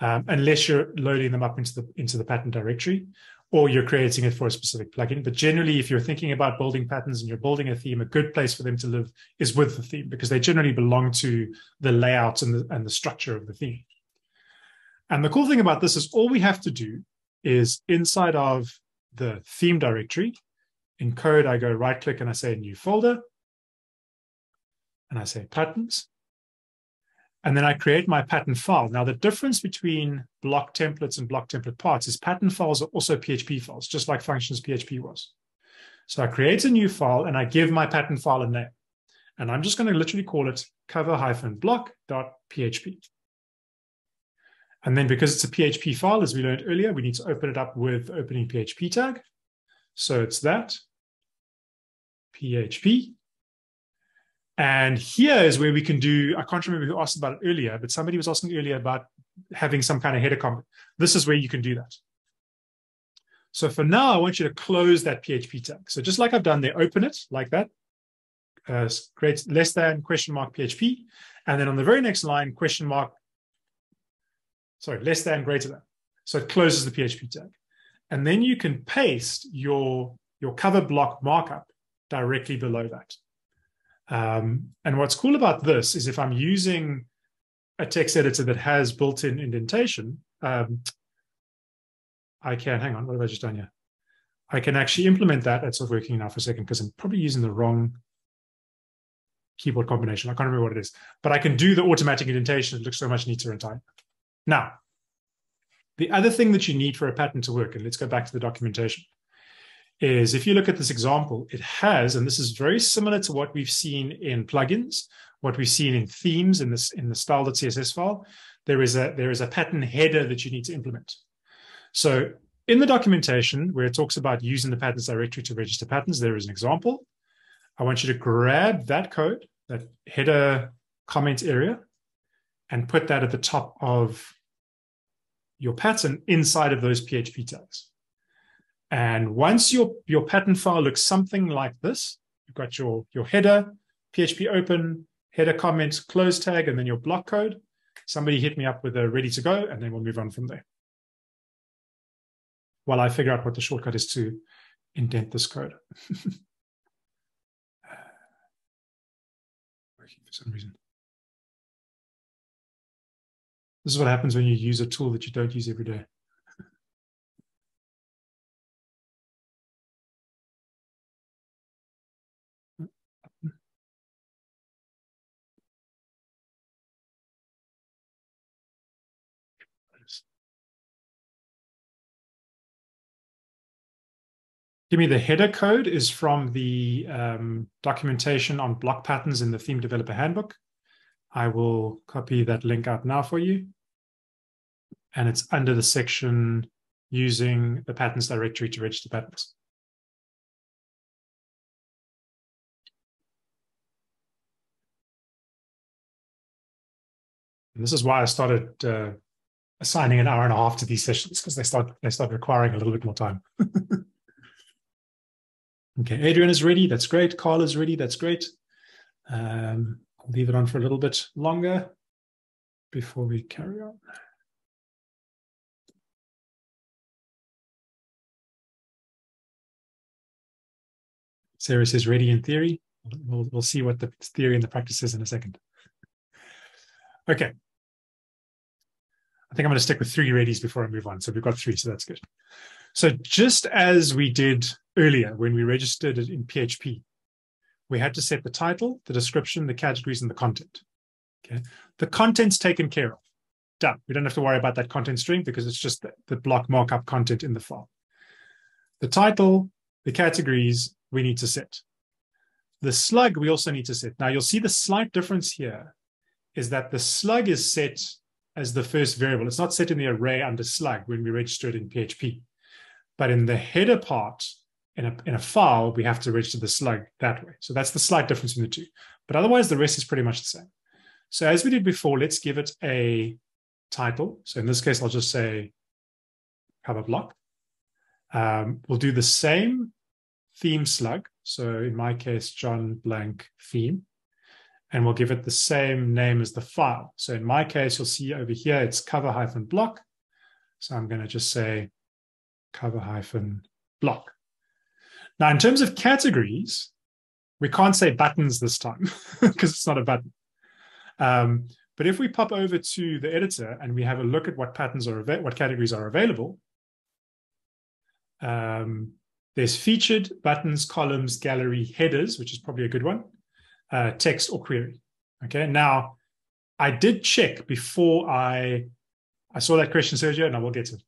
um, unless you're loading them up into the into the pattern directory, or you're creating it for a specific plugin. But generally, if you're thinking about building patterns and you're building a theme, a good place for them to live is with the theme because they generally belong to the layout and the, and the structure of the theme. And the cool thing about this is all we have to do is inside of the theme directory, in code, I go right click and I say new folder. And I say patterns. And then I create my pattern file. Now, the difference between block templates and block template parts is pattern files are also PHP files, just like functions PHP was. So I create a new file and I give my pattern file a name. And I'm just going to literally call it cover-block.php. And then because it's a PHP file, as we learned earlier, we need to open it up with opening PHP tag. So it's that. PHP. And here is where we can do, I can't remember who asked about it earlier, but somebody was asking earlier about having some kind of header comment. This is where you can do that. So for now, I want you to close that PHP tag. So just like I've done there, open it like that, uh, less than question mark PHP. And then on the very next line, question mark, sorry, less than greater than. So it closes the PHP tag. And then you can paste your, your cover block markup directly below that. Um, and what's cool about this is if I'm using a text editor that has built-in indentation, um, I can, hang on, what have I just done here? I can actually implement that. That's not working now for a second because I'm probably using the wrong keyboard combination. I can't remember what it is, but I can do the automatic indentation. It looks so much neater and tight. Now, the other thing that you need for a pattern to work, and let's go back to the documentation, is if you look at this example, it has, and this is very similar to what we've seen in plugins, what we've seen in themes in this in the style.css file, there is a there is a pattern header that you need to implement. So in the documentation where it talks about using the patterns directory to register patterns, there is an example. I want you to grab that code, that header comment area, and put that at the top of your pattern inside of those PHP tags. And once your, your pattern file looks something like this, you've got your, your header, PHP open, header comment, close tag, and then your block code. Somebody hit me up with a ready to go, and then we'll move on from there. While I figure out what the shortcut is to indent this code. Uh, working for some reason. This is what happens when you use a tool that you don't use every day. Kimi, the header code is from the um, documentation on block patterns in the Theme Developer Handbook. I will copy that link out now for you. And it's under the section using the patterns directory to register patterns. And this is why I started uh, assigning an hour and a half to these sessions because they start they start requiring a little bit more time. Okay, Adrian is ready. That's great. Carl is ready. That's great. Um, I'll leave it on for a little bit longer before we carry on. Sarah says ready in theory. We'll, we'll see what the theory and the practice is in a second. Okay. I think I'm going to stick with three readies before I move on. So we've got three, so that's good. So just as we did earlier when we registered it in PHP, we had to set the title, the description, the categories, and the content. Okay. The content's taken care of. Done. We don't have to worry about that content string because it's just the, the block markup content in the file. The title, the categories, we need to set. The slug we also need to set. Now you'll see the slight difference here is that the slug is set as the first variable. It's not set in the array under slug when we register it in PHP. But in the header part, in a, in a file, we have to register the slug that way. So that's the slight difference in the two. But otherwise, the rest is pretty much the same. So as we did before, let's give it a title. So in this case, I'll just say cover block. Um, we'll do the same theme slug. So in my case, John blank theme. And we'll give it the same name as the file. So in my case, you'll see over here, it's cover hyphen block. So I'm going to just say cover hyphen block. Now, in terms of categories, we can't say buttons this time because it's not a button. Um, but if we pop over to the editor and we have a look at what patterns are what categories are available, um, there's featured, buttons, columns, gallery, headers, which is probably a good one, uh, text or query. Okay, now I did check before I I saw that question, Sergio, and I will get to it.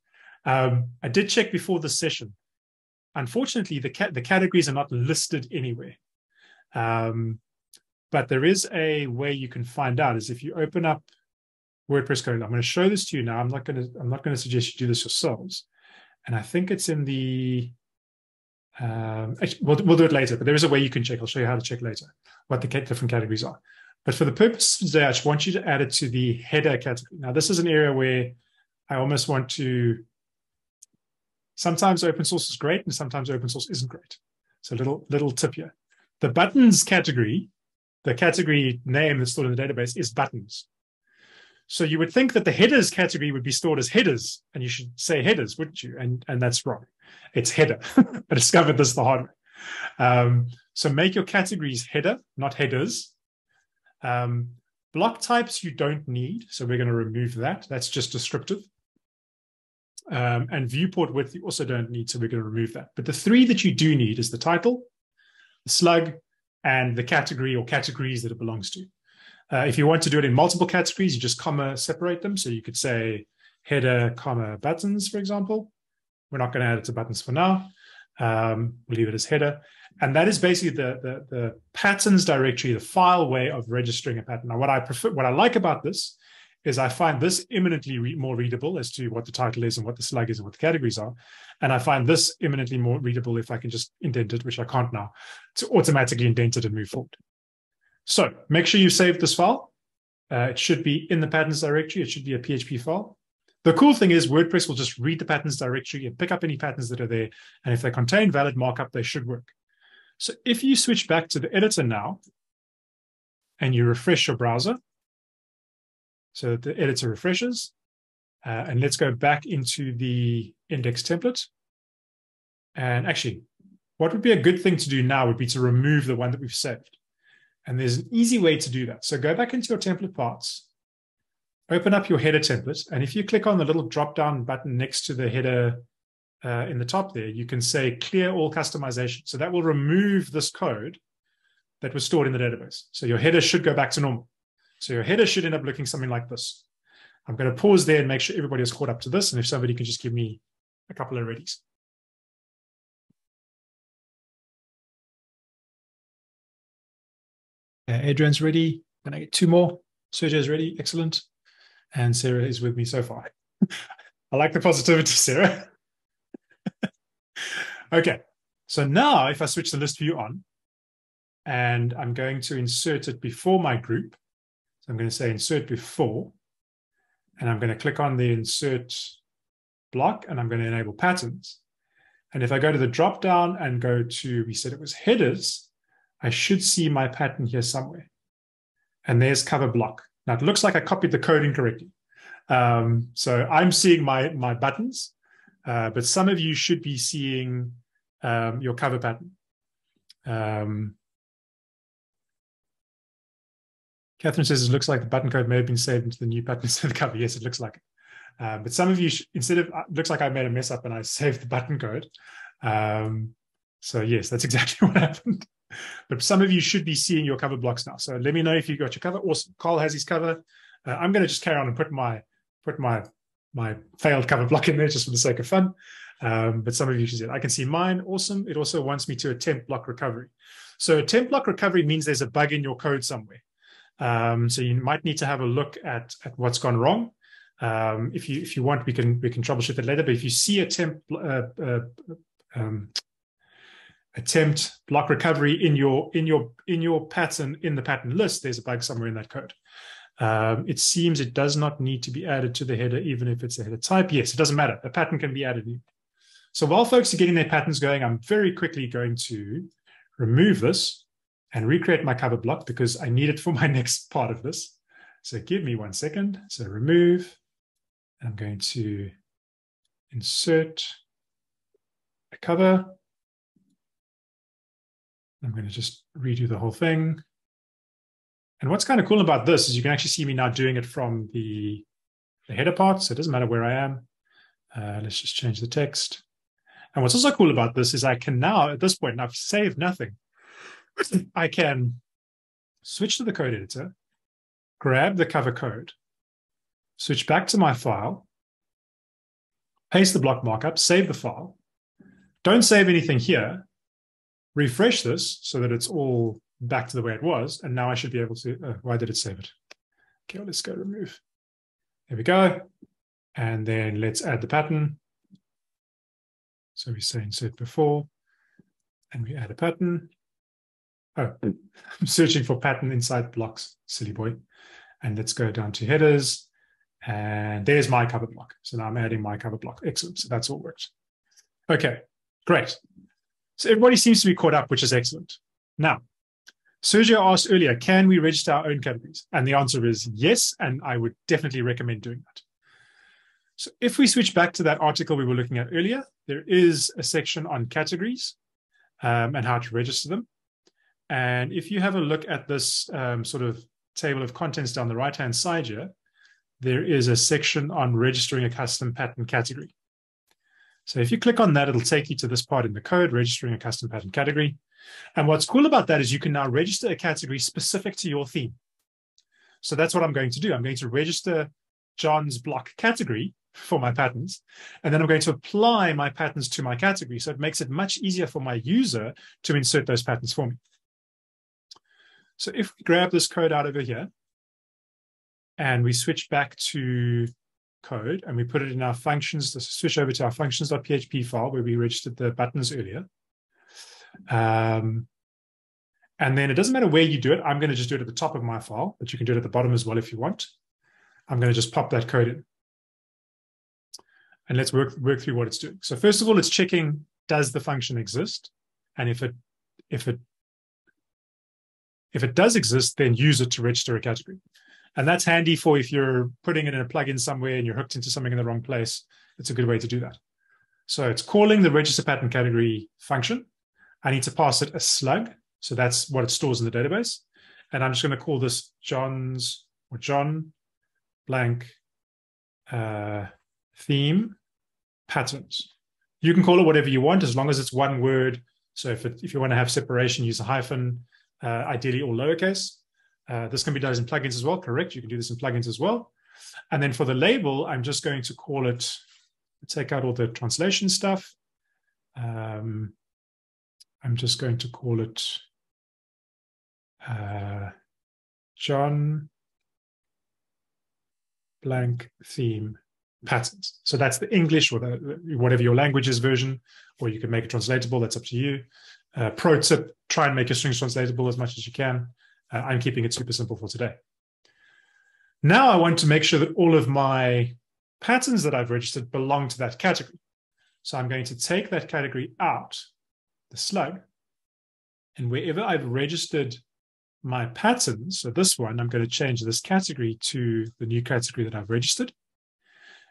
Um, I did check before the session. Unfortunately, the ca- the categories are not listed anywhere. Um, but there is a way you can find out is if you open up WordPress code. I'm going to show this to you now. I'm not going to I'm not going to suggest you do this yourselves. And I think it's in the um, we'll, we'll do it later, but there is a way you can check. I'll show you how to check later what the different categories are. But for the purpose today, I just want you to add it to the header category. Now, this is an area where I almost want to. Sometimes open source is great, and sometimes open source isn't great. So, little little tip here: the buttons category, the category name that's stored in the database is buttons. So you would think that the headers category would be stored as headers, and you should say headers, wouldn't you? And and that's wrong. It's header. I discovered this the hard way. Um, so make your categories header, not headers. Um, block types you don't need, so we're going to remove that. That's just descriptive. Um, and viewport width you also don't need, so we're going to remove that. But the three that you do need is the title, the slug, and the category or categories that it belongs to. Uh, if you want to do it in multiple categories, you just comma separate them. So you could say header, comma buttons, for example. We're not going to add it to buttons for now. Um, we'll leave it as header. And that is basically the, the, the, patterns directory, the file way of registering a pattern. Now, what I prefer, what I like about this is I find this imminently re more readable as to what the title is and what the slug is and what the categories are. And I find this imminently more readable if I can just indent it, which I can't now, to automatically indent it and move forward. So make sure you save this file. Uh, it should be in the patterns directory. It should be a PHP file. The cool thing is WordPress will just read the patterns directory and pick up any patterns that are there. And if they contain valid markup, they should work. So if you switch back to the editor now and you refresh your browser, so the editor refreshes, uh, and let's go back into the index template. And actually, what would be a good thing to do now would be to remove the one that we've saved. And there's an easy way to do that. So go back into your template parts, open up your header template, and if you click on the little drop down button next to the header uh, in the top there, you can say clear all customization. So that will remove this code that was stored in the database. So your header should go back to normal. So your header should end up looking something like this. I'm going to pause there and make sure everybody is caught up to this. And if somebody can just give me a couple of readies. Uh, Adrian's ready. Can I get two more? Sergio's ready. Excellent. And Sarah is with me so far. I like the positivity, Sarah. okay. So now if I switch the list view on and I'm going to insert it before my group, so I'm going to say insert before, and I'm going to click on the insert block and I'm going to enable patterns. And if I go to the drop down and go to, we said it was headers, I should see my pattern here somewhere. And there's cover block. Now it looks like I copied the code incorrectly. Um, so I'm seeing my, my buttons, uh, but some of you should be seeing um, your cover pattern. Um, Catherine says it looks like the button code may have been saved into the new button instead of the cover. Yes, it looks like it. Uh, but some of you, sh- instead of, uh, looks like I made a mess up and I saved the button code. Um, so yes, that's exactly what happened. But some of you should be seeing your cover blocks now. So let me know if you got your cover. Awesome. Carl has his cover. Uh, I'm going to just carry on and put my put my my failed cover block in there just for the sake of fun. Um, but some of you should see it. I can see mine. Awesome. It also wants me to attempt block recovery. So attempt block recovery means there's a bug in your code somewhere. Um, so you might need to have a look at, at what's gone wrong. Um, if you if you want, we can we can troubleshoot that later. But if you see attempt uh, uh, um, attempt block recovery in your in your in your pattern in the pattern list, there's a bug somewhere in that code. Um, it seems it does not need to be added to the header, even if it's a header type. Yes, it doesn't matter. A pattern can be added. So while folks are getting their patterns going, I'm very quickly going to remove this and recreate my cover block because I need it for my next part of this. So give me one second. So remove, I'm going to insert a cover. I'm going to just redo the whole thing. And what's kind of cool about this is you can actually see me now doing it from the, the header part. So it doesn't matter where I am. Uh, let's just change the text. And what's also cool about this is I can now, at this point, I've saved nothing. I can switch to the code editor, grab the cover code, switch back to my file, paste the block markup, save the file. Don't save anything here. Refresh this so that it's all back to the way it was. And now I should be able to, uh, why did it save it? Okay, well, let's go remove. There we go. And then let's add the pattern. So we say insert before, and we add a pattern. Oh, I'm searching for pattern inside blocks, silly boy. And let's go down to headers. And there's my cover block. So now I'm adding my cover block. Excellent. So that's all worked. Okay, great. So everybody seems to be caught up, which is excellent. Now, Sergio asked earlier, can we register our own categories? And the answer is yes, and I would definitely recommend doing that. So if we switch back to that article we were looking at earlier, there is a section on categories um, and how to register them. And if you have a look at this um, sort of table of contents down the right-hand side here, there is a section on registering a custom pattern category. So if you click on that, it'll take you to this part in the code, registering a custom pattern category. And what's cool about that is you can now register a category specific to your theme. So that's what I'm going to do. I'm going to register John's block category for my patterns. And then I'm going to apply my patterns to my category. So it makes it much easier for my user to insert those patterns for me. So if we grab this code out over here and we switch back to code and we put it in our functions, let's switch over to our functions.php file where we registered the buttons earlier. Um, and then it doesn't matter where you do it. I'm going to just do it at the top of my file, but you can do it at the bottom as well if you want. I'm going to just pop that code in. And let's work, work through what it's doing. So first of all, it's checking, does the function exist? And if it, if it, if it does exist, then use it to register a category. And that's handy for if you're putting it in a plugin somewhere and you're hooked into something in the wrong place. It's a good way to do that. So it's calling the register pattern category function. I need to pass it a slug. So that's what it stores in the database. And I'm just going to call this John's or John blank uh, theme patterns. You can call it whatever you want as long as it's one word. So if, it, if you want to have separation, use a hyphen, uh, ideally all lowercase. Uh, this can be done in plugins as well, correct? You can do this in plugins as well. And then for the label, I'm just going to call it, take out all the translation stuff. Um, I'm just going to call it uh, John blank theme patterns. So that's the English or the, whatever your language is version, or you can make it translatable. That's up to you. Uh, pro tip, try and make your strings translatable as much as you can. Uh, I'm keeping it super simple for today. Now I want to make sure that all of my patterns that I've registered belong to that category. So I'm going to take that category out, the slug, and wherever I've registered my patterns, so this one, I'm going to change this category to the new category that I've registered.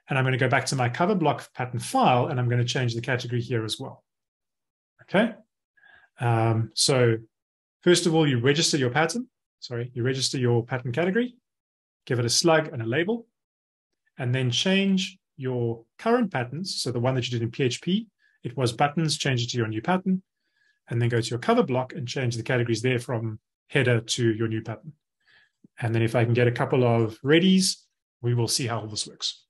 And I'm going to go back to my cover block pattern file, and I'm going to change the category here as well. Okay. Um, so first of all, you register your pattern. Sorry, you register your pattern category, give it a slug and a label, and then change your current patterns, so the one that you did in PHP, it was buttons, change it to your new pattern, and then go to your cover block and change the categories there from header to your new pattern. And then if I can get a couple of readies, we will see how all this works.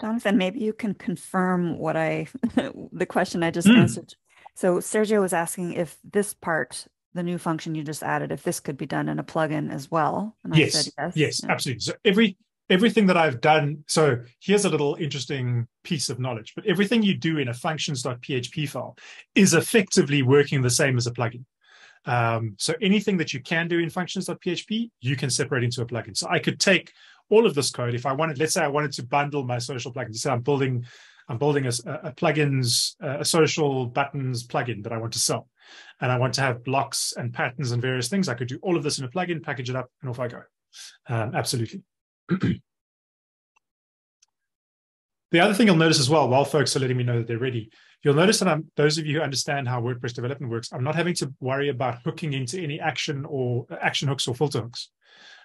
Jonathan, maybe you can confirm what I, the question I just mm. answered. So Sergio was asking if this part, the new function you just added, if this could be done in a plugin as well. And yes, I said yes. Yes, yeah. absolutely. So every everything that I've done. So here's a little interesting piece of knowledge. But everything you do in a functions.php file is effectively working the same as a plugin. Um, so anything that you can do in functions.php, you can separate into a plugin. So I could take all of this code if I wanted. Let's say I wanted to bundle my social plugins. So I'm building, I'm building a, a plugins, a social buttons plugin that I want to sell, and I want to have blocks and patterns and various things. I could do all of this in a plugin, package it up, and off I go. Um, absolutely. the other thing you'll notice as well, while folks are letting me know that they're ready, you'll notice that I'm, those of you who understand how WordPress development works, I'm not having to worry about hooking into any action or action hooks or filter hooks.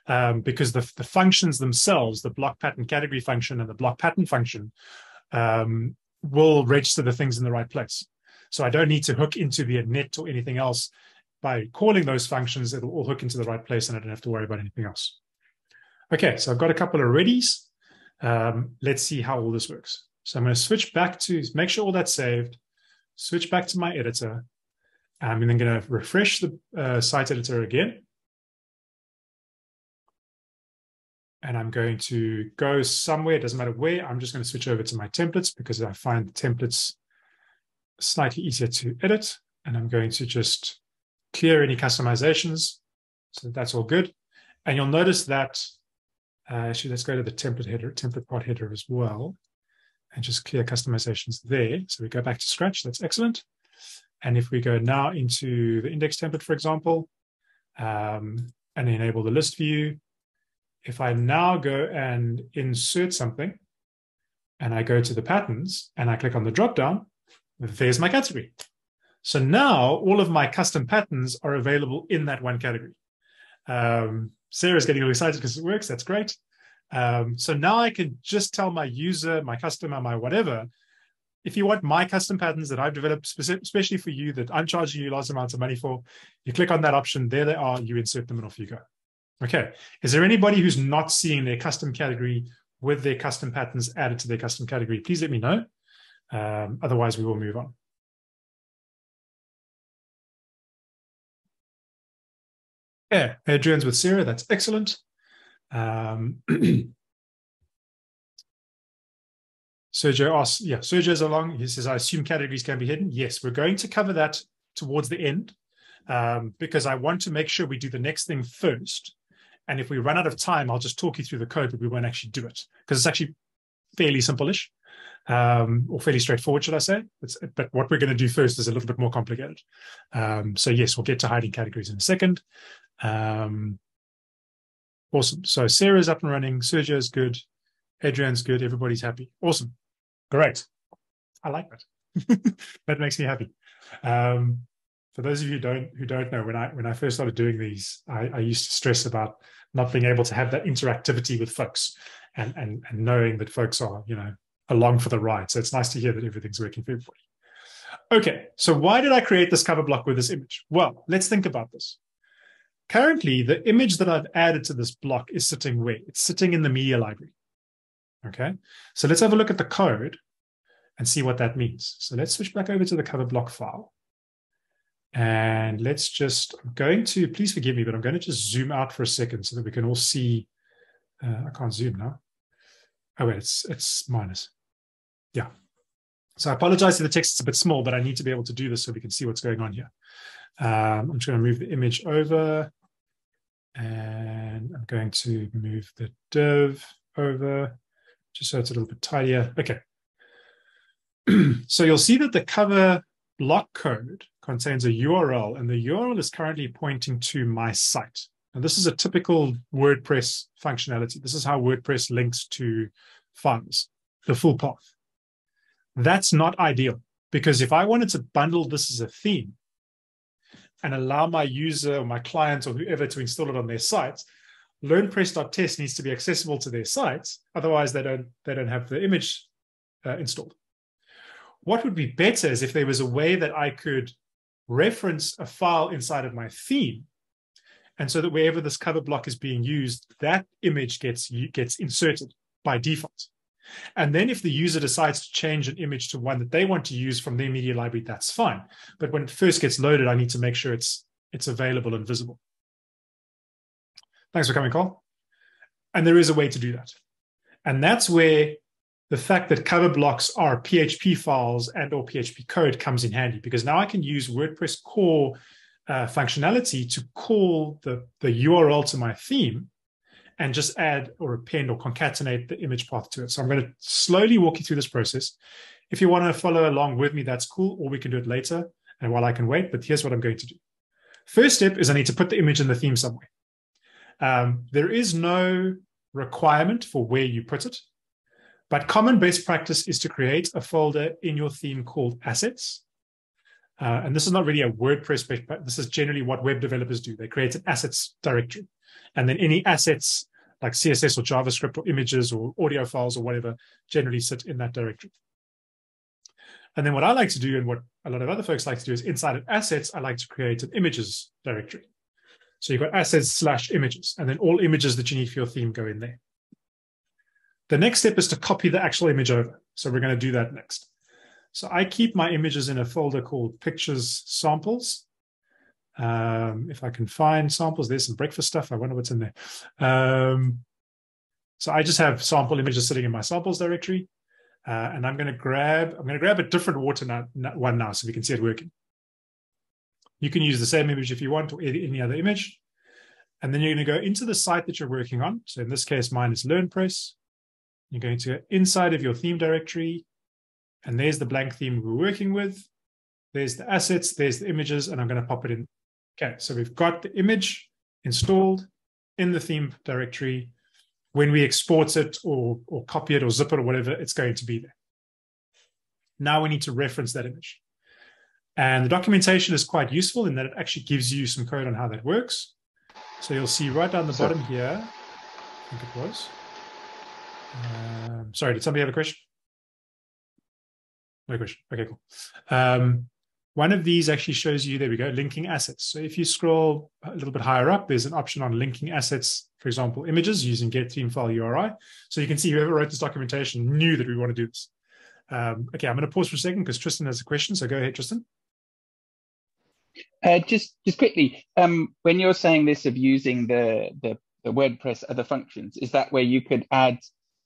Um, because the, the functions themselves, the block pattern category function and the block pattern function, um, will register the things in the right place. So I don't need to hook into the init or anything else. By calling those functions, it'll all hook into the right place and I don't have to worry about anything else. Okay, so I've got a couple of readies. Um, let's see how all this works. So I'm going to switch back to make sure all that's saved, switch back to my editor. I'm then going to refresh the uh, site editor again. And I'm going to go somewhere, it doesn't matter where, I'm just going to switch over to my templates because I find the templates slightly easier to edit. And I'm going to just clear any customizations. So that's all good. And you'll notice that, uh, actually, let's go to the template header, template part header as well and just clear customizations there. So we go back to scratch, that's excellent. And if we go now into the index template, for example, um, and enable the list view, if I now go and insert something, and I go to the patterns and I click on the dropdown, there's my category. So now all of my custom patterns are available in that one category. Um, Sarah's getting really excited because it works. That's great. Um, so now I can just tell my user, my customer, my whatever, if you want my custom patterns that I've developed, especially for you that I'm charging you large amounts of money for, you click on that option. There they are. You insert them and off you go. Okay. Is there anybody who's not seeing their custom category with their custom patterns added to their custom category? Please let me know. Um, otherwise, we will move on. Yeah, Adrian's with Sarah. That's excellent. Um, Sergio asks, yeah, Sergio's along. He says, I assume categories can be hidden. Yes, we're going to cover that towards the end um, because I want to make sure we do the next thing first. And if we run out of time, I'll just talk you through the code, but we won't actually do it because it's actually fairly simple-ish um, or fairly straightforward, should I say? It's, but what we're going to do first is a little bit more complicated. Um, so yes, we'll get to hiding categories in a second. Um, Awesome. So Sarah's up and running. Sergio's good. Adrian's good. Everybody's happy. Awesome. Great. I like that. that makes me happy. Um, for those of you who don't who don't know, when I when I first started doing these, I, I, used to stress about not being able to have that interactivity with folks and, and and knowing that folks are you know along for the ride. So it's nice to hear that everything's working for everybody. Okay, so why did I create this cover block with this image? Well, let's think about this. Currently, the image that I've added to this block is sitting where? It's sitting in the media library. Okay, so let's have a look at the code and see what that means. So let's switch back over to the cover block file. And let's just, I'm going to, please forgive me, but I'm going to just zoom out for a second so that we can all see. Uh, I can't zoom now. Oh, wait, it's, it's minus. Yeah. So I apologize if the text is a bit small, but I need to be able to do this so we can see what's going on here. Um, I'm just going to move the image over and I'm going to move the div over just so it's a little bit tidier. Okay. so you'll see that the cover block code contains a URL and the URL is currently pointing to my site. And this is a typical WordPress functionality. This is how WordPress links to files, the full path. That's not ideal because if I wanted to bundle this as a theme, and allow my user or my client or whoever to install it on their site, learnpress.test needs to be accessible to their sites. Otherwise, they don't they don't have the image uh, installed. What would be better is if there was a way that I could reference a file inside of my theme, and so that wherever this cover block is being used, that image gets gets inserted by default. And then if the user decides to change an image to one that they want to use from their media library, that's fine. But when it first gets loaded, I need to make sure it's it's available and visible. Thanks for coming, Cole. And there is a way to do that. And that's where the fact that cover blocks are PHP files and or PHP code comes in handy because now I can use WordPress core uh, functionality to call the, the URL to my theme and just add or append or concatenate the image path to it. So I'm going to slowly walk you through this process. If you want to follow along with me, that's cool, or we can do it later and while I can wait, but here's what I'm going to do. First step is I need to put the image in the theme somewhere. Um, there is no requirement for where you put it, but common best practice is to create a folder in your theme called assets. Uh, and this is not really a WordPress practice. This is generally what web developers do. They create an assets directory. And then any assets like CSS or JavaScript or images or audio files or whatever generally sit in that directory. And then what I like to do and what a lot of other folks like to do is inside of assets, I like to create an images directory. So you've got assets slash images, and then all images that you need for your theme go in there. The next step is to copy the actual image over. So we're going to do that next. So I keep my images in a folder called pictures samples. Um, if I can find samples, there's some breakfast stuff. I wonder what's in there. Um, so I just have sample images sitting in my samples directory. Uh, and I'm going to grab, I'm going to grab a different water one now so we can see it working. You can use the same image if you want or any other image. And then you're going to go into the site that you're working on. So in this case, mine is LearnPress. You're going to inside of your theme directory. And there's the blank theme we're working with. There's the assets, there's the images, and I'm going to pop it in. Okay, so we've got the image installed in the theme directory. When we export it or, or copy it or zip it or whatever, it's going to be there. Now we need to reference that image. And the documentation is quite useful in that it actually gives you some code on how that works. So you'll see right down the so, bottom here, I think it was. Um, sorry, did somebody have a question? No question. Okay, cool. Um, one of these actually shows you, there we go, linking assets. So if you scroll a little bit higher up, there's an option on linking assets, for example, images using get theme file URI. So you can see whoever wrote this documentation knew that we want to do this. Um, okay, I'm going to pause for a second because Tristan has a question. So go ahead, Tristan. Uh, just just quickly, um, when you're saying this of using the, the, the WordPress other functions, is that where you could add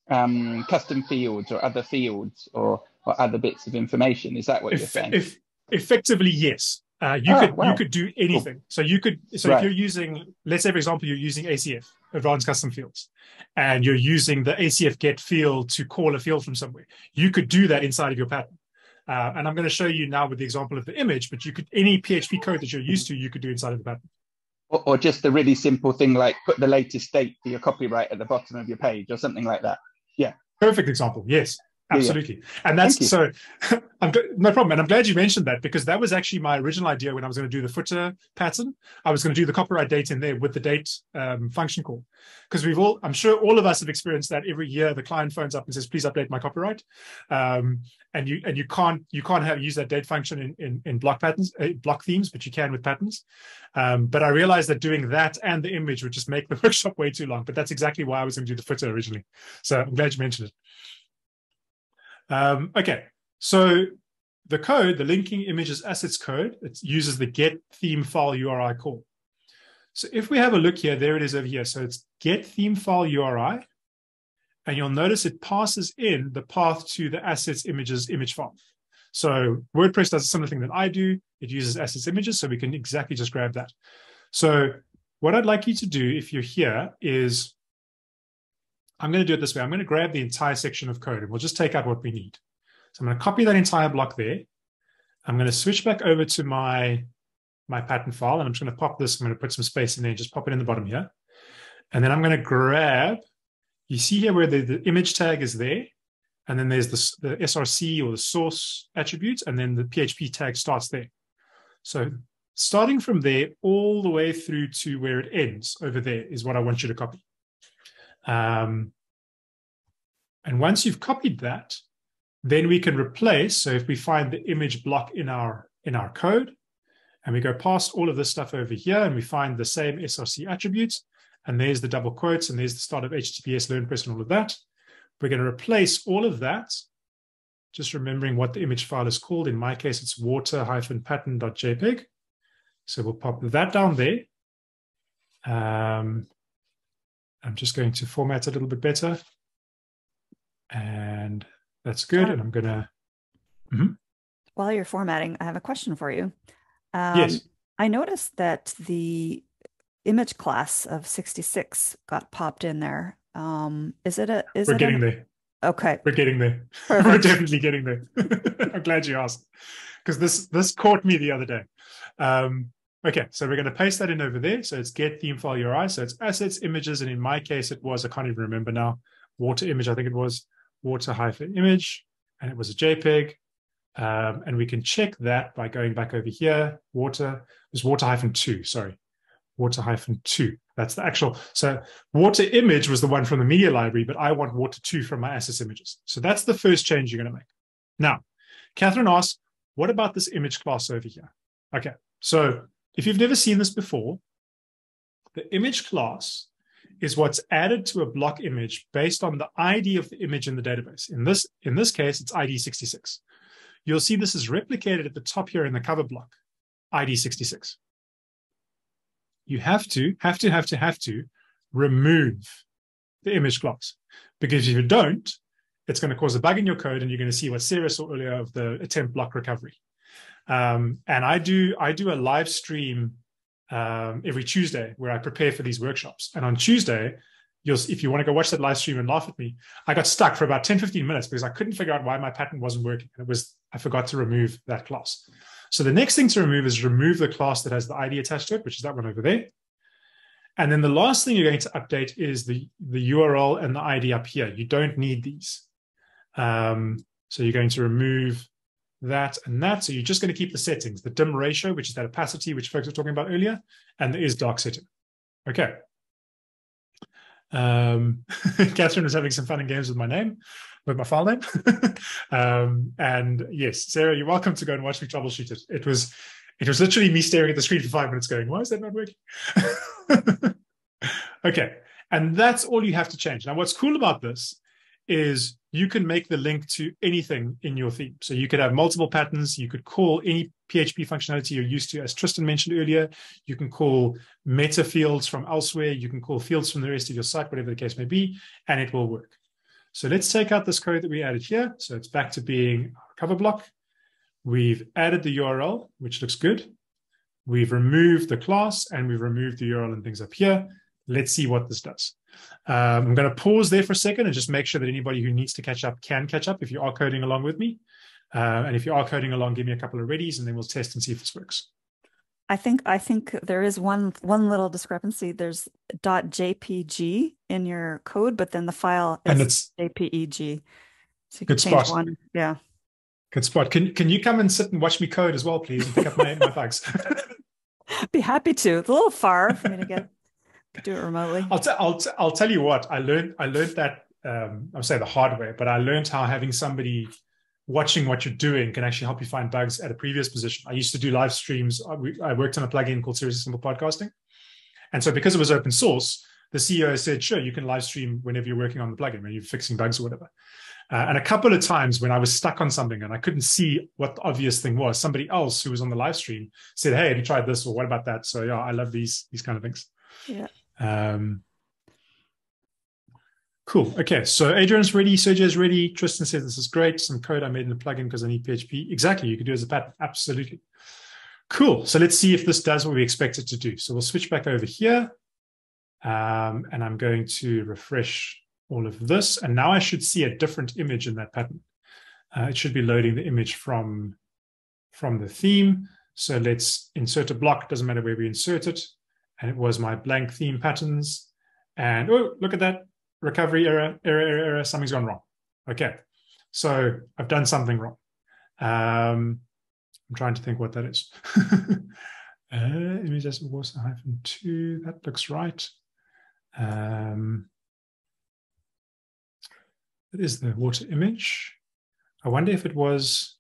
um, custom fields or other fields or, or other bits of information? Is that what if, you're saying? If, effectively, yes. Uh, you oh, could wow. you could do anything. Cool. So you could so right. if you're using, let's say for example, you're using ACF, Advanced Custom Fields, and you're using the ACF get field to call a field from somewhere. You could do that inside of your pattern. Uh, and I'm going to show you now with the example of the image, but you could any PHP code that you're used to, you could do inside of the pattern. Or, or just a really simple thing like put the latest date for your copyright at the bottom of your page or something like that. Yeah. Perfect example. Yes. Absolutely. Yeah, yeah. And that's so I'm no problem. And I'm glad you mentioned that because that was actually my original idea when I was going to do the footer pattern. I was going to do the copyright date in there with the date um, function call. Because we've all, I'm sure all of us have experienced that every year the client phones up and says, please update my copyright. Um, and you and you can't you can't have use that date function in, in, in block patterns, uh, block themes, but you can with patterns. Um, but I realized that doing that and the image would just make the workshop way too long. But that's exactly why I was going to do the footer originally. So I'm glad you mentioned it. Um, okay, so the code, the linking images assets code, it uses the get theme file URI call. So if we have a look here, there it is over here. So it's get theme file URI, and you'll notice it passes in the path to the assets images image file. So WordPress does a similar thing that I do. It uses assets images, so we can exactly just grab that. So what I'd like you to do if you're here is I'm going to do it this way. I'm going to grab the entire section of code and we'll just take out what we need. So I'm going to copy that entire block there. I'm going to switch back over to my, my pattern file and I'm just going to pop this. I'm going to put some space in there and just pop it in the bottom here. And then I'm going to grab, you see here where the, the image tag is there. And then there's the, the SRC or the source attributes, and then the PHP tag starts there. So starting from there all the way through to where it ends over there is what I want you to copy. Um, and once you've copied that, then we can replace. So if we find the image block in our in our code, and we go past all of this stuff over here, and we find the same SRC attributes, and there's the double quotes, and there's the start of HTTPS LearnPress and all of that. We're going to replace all of that, just remembering what the image file is called. In my case, it's water-pattern.jpg. So we'll pop that down there. Um, I'm just going to format a little bit better. And that's good. And I'm going to. Mm -hmm. While you're formatting, I have a question for you. Um, yes. I noticed that the image class of 66 got popped in there. Um, is it a? Is We're it getting there. Okay. We're getting there. We're definitely getting there. I'm glad you asked because this this caught me the other day. Um, okay, so we're going to paste that in over there. So it's get theme file URI. So it's assets, images, and in my case, it was I can't even remember now. Water image, I think it was water hyphen image, and it was a JPEG. Um, and we can check that by going back over here. Water it was water hyphen two. Sorry, water hyphen two. That's the actual. So water image was the one from the media library, but I want water two from my assets images. So that's the first change you're going to make. Now, Catherine asks, what about this image class over here? Okay, so if you've never seen this before, the image class is what's added to a block image based on the ID of the image in the database. In this, in this case, it's ID 66. You'll see this is replicated at the top here in the cover block, ID 66 you have to, have to, have to, have to remove the image class. Because if you don't, it's going to cause a bug in your code and you're going to see what Sarah saw earlier of the attempt block recovery. Um, and I do, I do a live stream um, every Tuesday where I prepare for these workshops. And on Tuesday, you'll, if you want to go watch that live stream and laugh at me, I got stuck for about 10, 15 minutes because I couldn't figure out why my pattern wasn't working. And it was, I forgot to remove that class. So the next thing to remove is remove the class that has the ID attached to it, which is that one over there. And then the last thing you're going to update is the, the URL and the ID up here. You don't need these. Um, so you're going to remove that and that. So you're just going to keep the settings, the dim ratio, which is that opacity, which folks were talking about earlier, and the is dark setting. Okay. Um, Catherine was having some fun and games with my name with my file name. um, and yes, Sarah, you're welcome to go and watch me troubleshoot it. It was it was literally me staring at the screen for five minutes going, why is that not working? okay. And that's all you have to change. Now, what's cool about this is you can make the link to anything in your theme. So you could have multiple patterns. You could call any PHP functionality you're used to, as Tristan mentioned earlier. You can call meta fields from elsewhere. You can call fields from the rest of your site, whatever the case may be, and it will work. So let's take out this code that we added here. So it's back to being our cover block. We've added the URL, which looks good. We've removed the class and we've removed the URL and things up here. Let's see what this does. Um, I'm going to pause there for a second and just make sure that anybody who needs to catch up can catch up if you are coding along with me. Uh, and if you are coding along, give me a couple of readies and then we'll test and see if this works. I think I think there is one one little discrepancy. There's .jpg in your code, but then the file is and it's JPEG. So you can change spot. one. Yeah. Good spot. Can can you come and sit and watch me code as well, please, and pick up my, my bugs? Be happy to. It's a little far for me to get do it remotely. I'll, t- I'll, t- I'll tell you what I learned. I learned that um, I'll say the hard way, but I learned how having somebody watching what you're doing can actually help you find bugs at a previous position. I used to do live streams. I, I worked on a plugin called Seriously Simple Podcasting, and so because it was open source, the CEO said, "Sure, you can live stream whenever you're working on the plugin, when you're fixing bugs or whatever." Uh, and a couple of times when I was stuck on something and I couldn't see what the obvious thing was, somebody else who was on the live stream said, "Hey, have you tried this?" or "What about that?" So yeah, I love these these kind of things. Yeah. Um, cool. Okay. So Adrian's ready. Sergio's ready. Tristan says this is great. Some code I made in the plugin because I need PHP. Exactly. You could do as a pattern. Absolutely. Cool. So let's see if this does what we expect it to do. So we'll switch back over here. Um, and I'm going to refresh all of this. And now I should see a different image in that pattern. Uh, it should be loading the image from, from the theme. So let's insert a block. Doesn't matter where we insert it. And it was my blank theme patterns. And oh, look at that recovery error, error, error, error. Something's gone wrong. Okay. So I've done something wrong. Um, I'm trying to think what that is. uh, image as was hyphen two. That looks right. Um, That is the water image. I wonder if it was,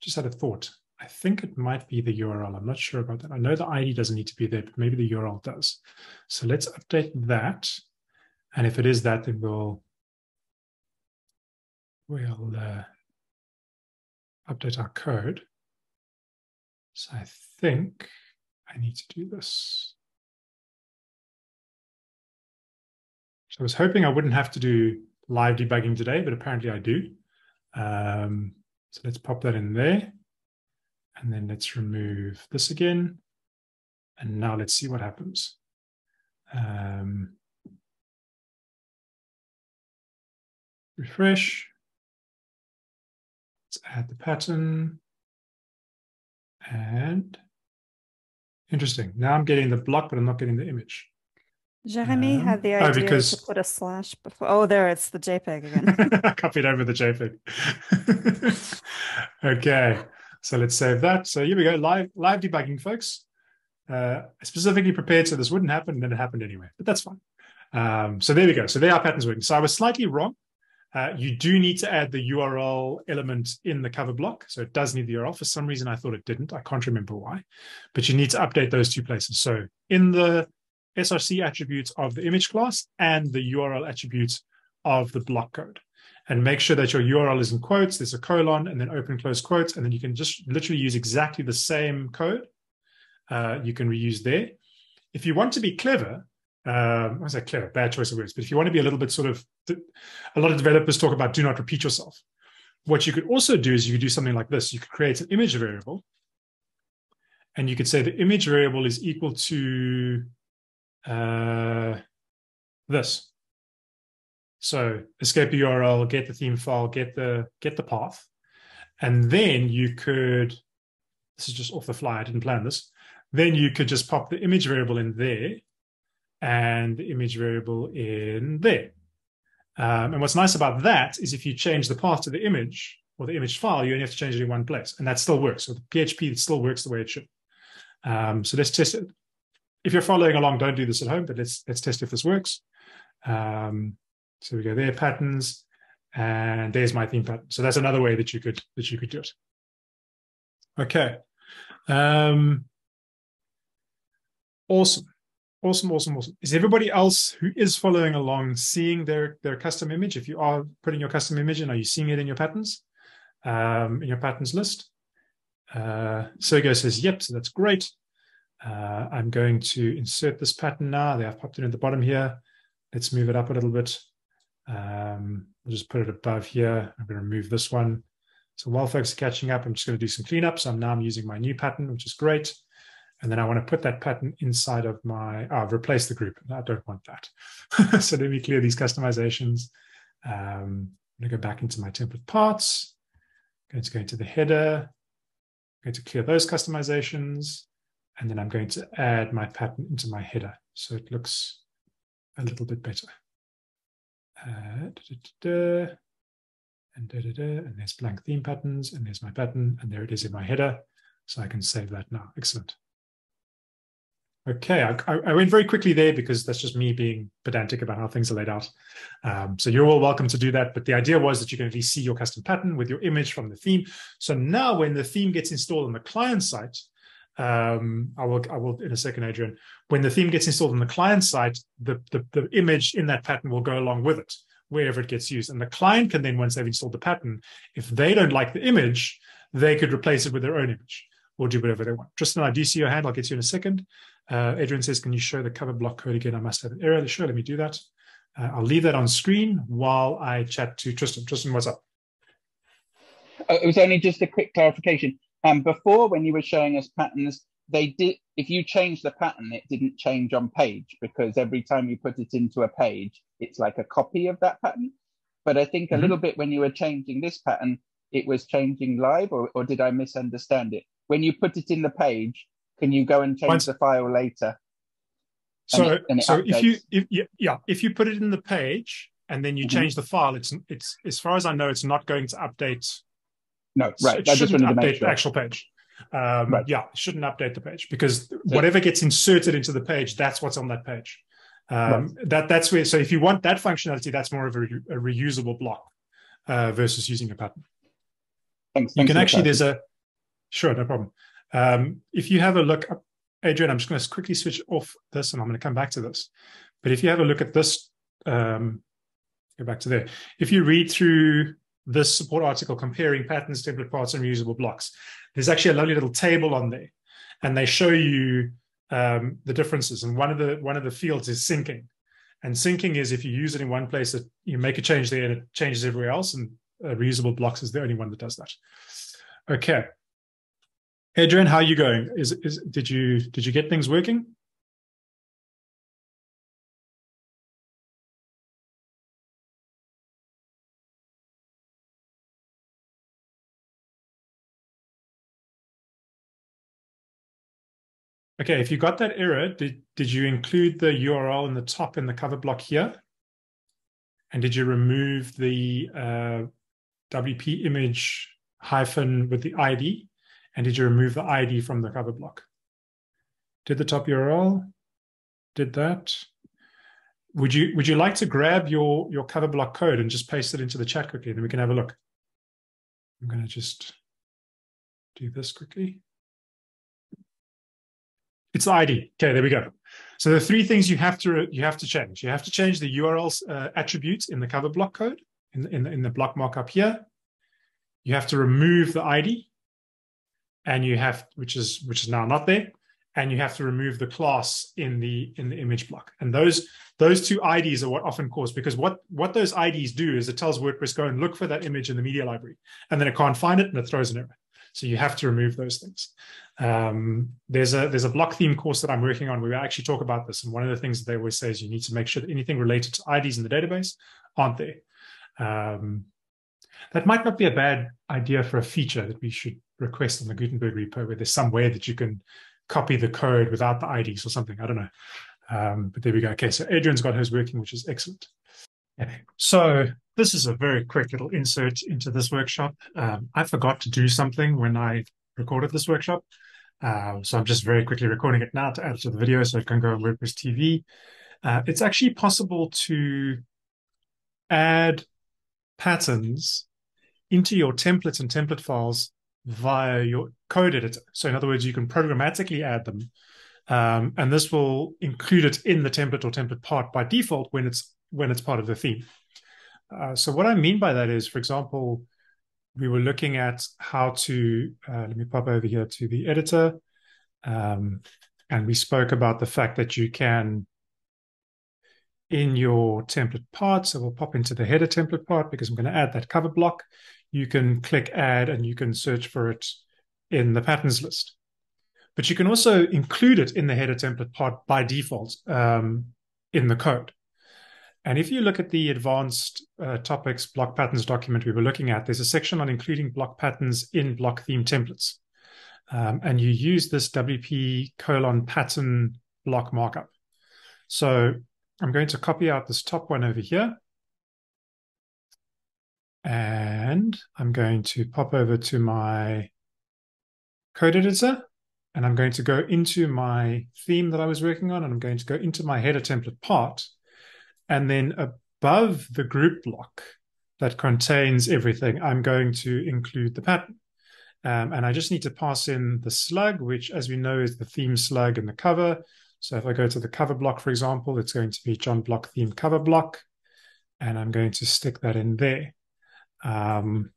just had a thought. I think it might be the URL. I'm not sure about that. I know the ID doesn't need to be there, but maybe the URL does. So let's update that. And if it is that, then we'll, we'll uh, update our code. So I think I need to do this. So I was hoping I wouldn't have to do live debugging today, but apparently I do. Um, so let's pop that in there. And then let's remove this again. And now let's see what happens. Um, refresh. Let's add the pattern. And interesting. Now I'm getting the block, but I'm not getting the image. Jeremy Um, had the oh, idea because- to put a slash before. Oh, there, it's the JPEG again. I copied over the JPEG. okay, so let's save that. So here we go, live live debugging, folks. Uh, specifically prepared so this wouldn't happen, and then it happened anyway, but that's fine. Um, so there we go. So there are patterns working. So I was slightly wrong. Uh, you do need to add the URL element in the cover block. So it does need the URL. For some reason, I thought it didn't. I can't remember why, but you need to update those two places. So in the SRC attributes of the image class and the URL attributes of the block code. And make sure that your URL is in quotes, there's a colon, and then open close quotes. And then you can just literally use exactly the same code. Uh, you can reuse there. If you want to be clever, um, I that clever? Bad choice of words. But if you want to be a little bit sort of, a lot of developers talk about do not repeat yourself. What you could also do is you could do something like this. You could create an image variable, and you could say the image variable is equal to uh, this. So escape the URL, get the theme file, get the get the path, and then you could. This is just off the fly. I didn't plan this. Then you could just pop the image variable in there, and the image variable in there. Um, and what's nice about that is if you change the path to the image or the image file, you only have to change it in one place, and that still works. So the PHP still works the way it should. Um, so let's test it if you're following along, don't do this at home, but let's let's test if this works. Um, so we go there, patterns, and there's my theme pattern. So that's another way that you could that you could do it. Okay. Um, awesome. Awesome, awesome, awesome. Is everybody else who is following along seeing their their custom image? If you are putting your custom image in, are you seeing it in your patterns? Um, in your patterns list? Uh, Sergio says, yep, so that's great. Uh, I'm going to insert this pattern now. They have popped it at the bottom here. Let's move it up a little bit. Um, I'll just put it above here. I'm going to remove this one. So while folks are catching up, I'm just going to do some cleanup. So I'm now I'm using my new pattern, which is great. And then I want to put that pattern inside of my, oh, I've replaced the group. I don't want that. so let me clear these customizations. Um, I'm going to go back into my template parts. I'm going to go into the header. I'm going to clear those customizations. And then I'm going to add my pattern into my header. So it looks a little bit better. Da, da, da, and, and there's blank theme patterns, and there's my pattern, and there it is in my header. So I can save that now. Excellent. Okay, I, I, went very quickly there because that's just me being pedantic about how things are laid out. Um, so you're all welcome to do that. But the idea was that you can at least see your custom pattern with your image from the theme. So now when the theme gets installed on the client site, um, I will, I will in a second, Adrian. When the theme gets installed on the client side, the, the, the image in that pattern will go along with it wherever it gets used. And the client can then, once they've installed the pattern, if they don't like the image, they could replace it with their own image or do whatever they want. Tristan, I do see your hand. I'll get you in a second. Uh, Adrian says, can you show the cover block code again? I must have an error. Sure, let me do that. Uh, I'll leave that on screen while I chat to Tristan. Tristan, what's up? Uh, it was only just a quick clarification. Um, before, when you were showing us patterns, they did. If you change the pattern, it didn't change on page because every time you put it into a page, it's like a copy of that pattern. But I think a Mhm. little bit when you were changing this pattern, it was changing live, or, or did I misunderstand it? When you put it in the page, can you go and change Once- the file later? So, it- and it so if you, if, yeah, yeah, if you put it in the page and then you Mhm. change the file, it's, it's, as far as I know, it's not going to update No, right. It I just shouldn't wanted to make update sure. the actual page. Um, Right. Yeah, it shouldn't update the page because whatever gets inserted into the page, that's what's on that page. Um, right. That that's where. So if you want that functionality, that's more of a, a reusable block uh, versus using a pattern. Thanks. You can actually. There's a sure, no problem. Um, if you have a look, Adrian, I'm just going to quickly switch off this, and I'm going to come back to this. But if you have a look at this, um, go back to there. If you read through this support article comparing patterns, template parts, and reusable blocks, there's actually a lovely little table on there, and they show you um, the differences. And one of the one of the fields is syncing, and syncing is if you use it in one place, that you make a change there and it changes everywhere else. And uh, reusable blocks is the only one that does that. Okay, Adrian, how are you going? Is is did you did you get things working? Okay, if you got that error, did, did you include the URL in the top in the cover block here? And did you remove the uh, WP image hyphen with the ID? And did you remove the ID from the cover block? Did the top URL? Did that? Would you would you like to grab your your cover block code and just paste it into the chat quickly? Then we can have a look. I'm going to just do this quickly. It's the ID. Okay, there we go. So the three things you have to you have to change. You have to change the URL uh, attributes in the cover block code in the, in in the block markup here. You have to remove the ID, and you have which is which is now not there, and you have to remove the class in the in the image block. And those those two IDs are what often cause because what what those IDs do is it tells WordPress go and look for that image in the media library, and then it can't find it and it throws an error. So you have to remove those things. Um, there's a there's a block theme course that I'm working on where we actually talk about this. And one of the things that they always say is you need to make sure that anything related to IDs in the database aren't there. Um, that might not be a bad idea for a feature that we should request on the Gutenberg repo, where there's some way that you can copy the code without the IDs or something. I don't know. Um, but there we go. Okay, so Adrian's got hers working, which is excellent. Okay. So this is a very quick little insert into this workshop. Um, I forgot to do something when I recorded this workshop. Uh, so I'm just very quickly recording it now to add to the video so it can go on WordPress TV. Uh, it's actually possible to add patterns into your templates and template files via your code editor. So in other words, you can programmatically add them. Um, and this will include it in the template or template part by default when it's when it's part of the theme. Uh, so what I mean by that is, for example, we were looking at how to, uh, let me pop over here to the editor. Um, and we spoke about the fact that you can, in your template part, so we'll pop into the header template part because I'm going to add that cover block. You can click add and you can search for it in the patterns list. But you can also include it in the header template part by default um, in the code. And if you look at the advanced uh, topics block patterns document we were looking at, there's a section on including block patterns in block theme templates. Um, and you use this WP colon pattern block markup. So I'm going to copy out this top one over here. And I'm going to pop over to my code editor and I'm going to go into my theme that I was working on and I'm going to go into my header template part and then above the group block that contains everything, I'm going to include the pattern. Um, and I just need to pass in the slug, which, as we know, is the theme slug and the cover. So if I go to the cover block, for example, it's going to be John Block theme cover block. And I'm going to stick that in there. Um,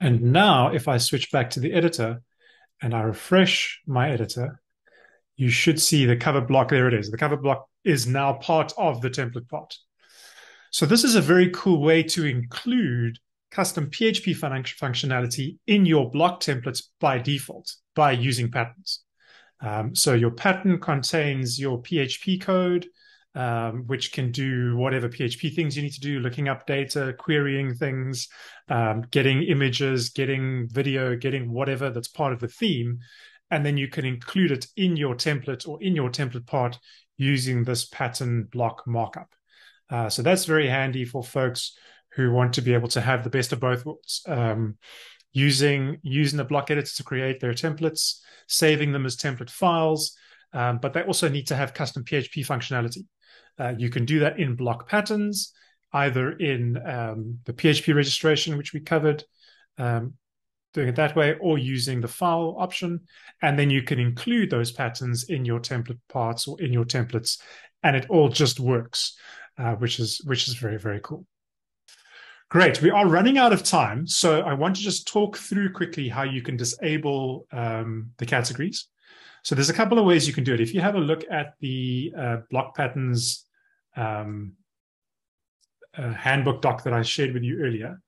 and now, if I switch back to the editor and I refresh my editor, you should see the cover block. There it is. The cover block is now part of the template part. So this is a very cool way to include custom PHP functionality in your block templates by default by using patterns. Um, so your pattern contains your PHP code, um, which can do whatever PHP things you need to do, looking up data, querying things, um, getting images, getting video, getting whatever that's part of the theme. And then you can include it in your template or in your template part using this pattern block markup. Uh, so that's very handy for folks who want to be able to have the best of both worlds. Um, using using the block editor to create their templates, saving them as template files, um, but they also need to have custom PHP functionality. Uh, you can do that in block patterns, either in um, the PHP registration, which we covered, um, doing it that way, or using the file option. And then you can include those patterns in your template parts or in your templates, and it all just works, uh, which is which is very very cool. Great. We are running out of time, so I want to just talk through quickly how you can disable um, the categories. So there's a couple of ways you can do it. If you have a look at the uh, block patterns um, uh, handbook doc that I shared with you earlier,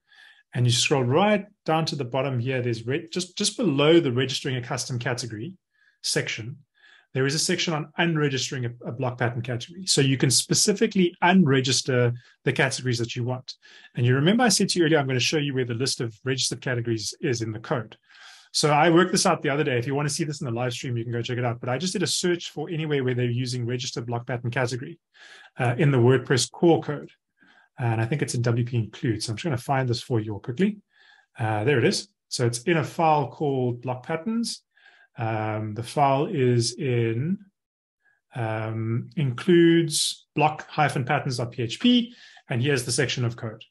and you scroll right down to the bottom here, there's just, just below the registering a custom category section, there is a section on unregistering a, a, block pattern category. So you can specifically unregister the categories that you want. And you remember I said to you earlier, I'm going to show you where the list of registered categories is in the code. So I worked this out the other day. If you want to see this in the live stream, you can go check it out. But I just did a search for anywhere where they're using registered block pattern category uh, in the WordPress core code. And I think it's in WP include. So I'm just going to find this for you all quickly. Uh, there it is. So it's in a file called block patterns. Um, the file is in um, includes block hyphen patterns.php. And here's the section of code.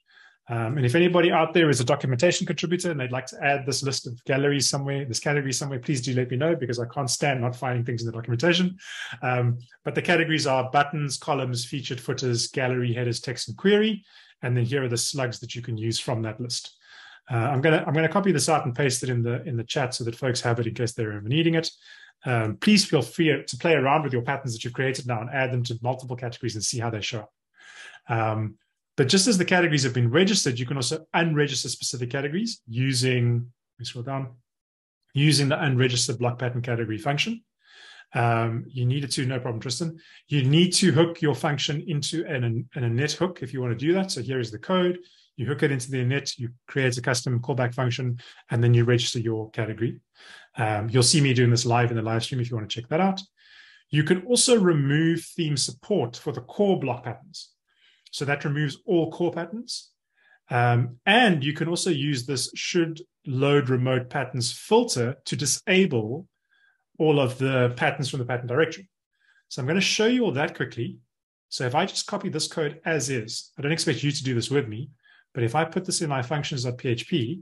Um, and if anybody out there is a documentation contributor and they'd like to add this list of galleries somewhere, this category somewhere, please do let me know because I can't stand not finding things in the documentation. Um, but the categories are buttons, columns, featured footers, gallery, headers, text, and query. And then here are the slugs that you can use from that list. Uh, I'm gonna I'm gonna copy this out and paste it in the in the chat so that folks have it in case they're ever needing it. Um, please feel free to play around with your patterns that you've created now and add them to multiple categories and see how they show up. Um, but just as the categories have been registered, you can also unregister specific categories using, let me scroll down, using the unregistered block pattern category function. Um, you needed to, no problem, Tristan. You need to hook your function into an, an, an init hook if you want to do that. So here is the code. You hook it into the init, you create a custom callback function, and then you register your category. Um, you'll see me doing this live in the live stream if you want to check that out. You can also remove theme support for the core block patterns. So that removes all core patterns. Um, and you can also use this should load remote patterns filter to disable all of the patterns from the pattern directory. So I'm going to show you all that quickly. So if I just copy this code as is, I don't expect you to do this with me, but if I put this in my functions.php,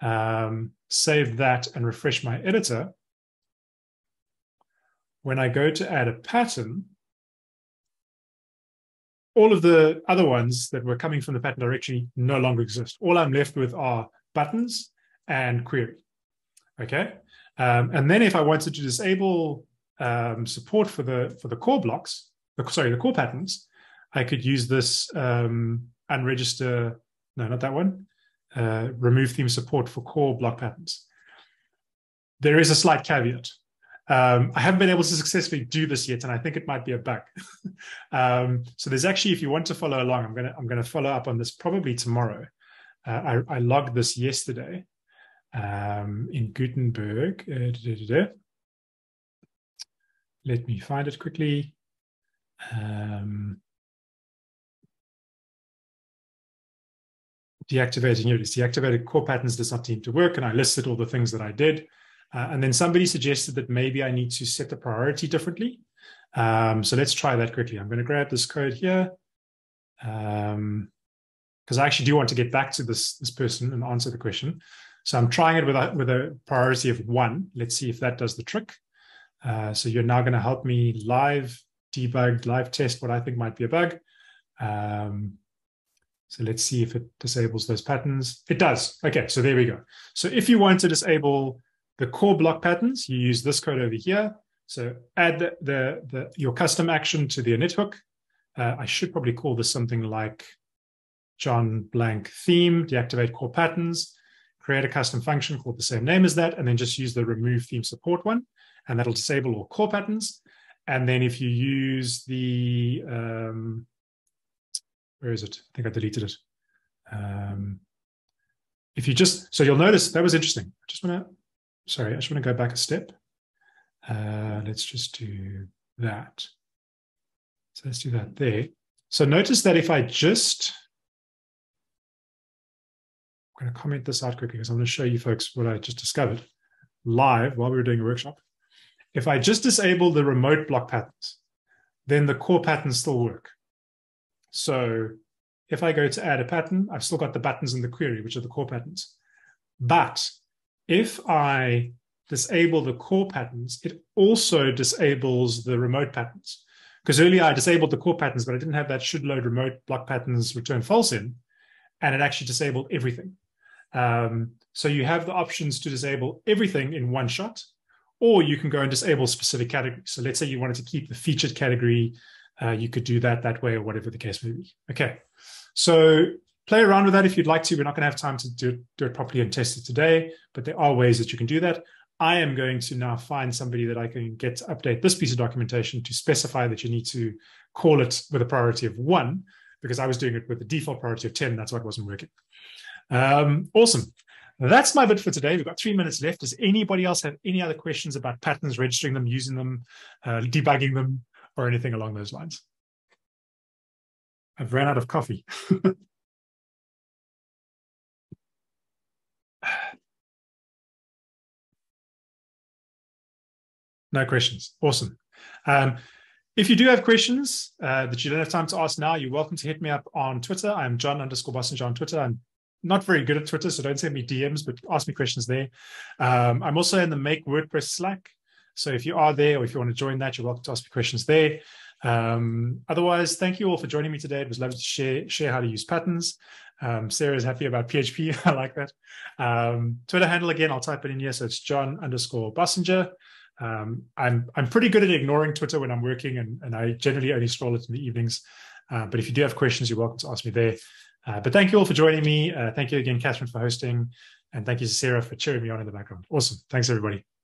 um, save that and refresh my editor, when I go to add a pattern, all of the other ones that were coming from the pattern directory no longer exist. All I'm left with are buttons and query. Okay. Um, and then if I wanted to disable um, support for the for the core blocks, the, sorry, the core patterns, I could use this um, unregister, no, not that one, uh, remove theme support for core block patterns. There is a slight caveat. Um, I haven't been able to successfully do this yet, and I think it might be a bug. um, so there's actually, if you want to follow along, I'm gonna I'm gonna follow up on this probably tomorrow. Uh, I, I, logged this yesterday um, in Gutenberg. Uh, da, da, da, Let me find it quickly. Um, deactivating is deactivated core patterns does not seem to work, and I listed all the things that I did. Uh, and then somebody suggested that maybe I need to set the priority differently. Um, so let's try that quickly. I'm going to grab this code here because um, I actually do want to get back to this, this person and answer the question. So I'm trying it with a, with a priority of one. Let's see if that does the trick. Uh, so you're now going to help me live debug, live test what I think might be a bug. Um, so let's see if it disables those patterns. It does. Okay, so there we go. So if you want to disable the core block patterns, you use this code over here. So add the, the, the your custom action to the init hook. Uh, I should probably call this something like John blank theme, deactivate core patterns, create a custom function called the same name as that, and then just use the remove theme support one, and that'll disable all core patterns. And then if you use the, um, where is it? I think I deleted it. Um, if you just, so you'll notice that was interesting. I just want to sorry, I just want to go back a step. Uh, let's just do that. So let's do that there. So notice that if I just, I'm going to comment this out quickly because I'm going to show you folks what I just discovered live while we were doing a workshop. If I just disable the remote block patterns, then the core patterns still work. So if I go to add a pattern, I've still got the buttons in the query, which are the core patterns. But if I disable the core patterns, it also disables the remote patterns. Because earlier I disabled the core patterns, but I didn't have that should load remote block patterns return false in, and it actually disabled everything. Um, so you have the options to disable everything in one shot, or you can go and disable specific categories. So let's say you wanted to keep the featured category, uh, you could do that that way or whatever the case may be. Okay, so play around with that if you'd like to. We're not going to have time to do, do it properly and test it today, but there are ways that you can do that. I am going to now find somebody that I can get to update this piece of documentation to specify that you need to call it with a priority of one, because I was doing it with the default priority of 10. That's why it wasn't working. Um, awesome. That's my bit for today. We've got three minutes left. Does anybody else have any other questions about patterns, registering them, using them, uh, debugging them, or anything along those lines? I've ran out of coffee. no questions. Awesome. Um, if you do have questions uh, that you don't have time to ask now, you're welcome to hit me up on Twitter. I'm John underscore Bossenger on Twitter. I'm not very good at Twitter, so don't send me DMs, but ask me questions there. Um, I'm also in the Make WordPress Slack. So if you are there or if you want to join that, you're welcome to ask me questions there. Um, otherwise, thank you all for joining me today. It was lovely to share, share how to use patterns. Um, Sarah's happy about PHP. I like that. Um, Twitter handle again, I'll type it in here. So it's John underscore Bossenger. Um, I'm I'm pretty good at ignoring Twitter when I'm working, and, and I generally only scroll it in the evenings. Uh, but if you do have questions, you're welcome to ask me there. Uh, but thank you all for joining me. Uh, thank you again, Catherine, for hosting. And thank you, to Sarah, for cheering me on in the background. Awesome. Thanks, everybody.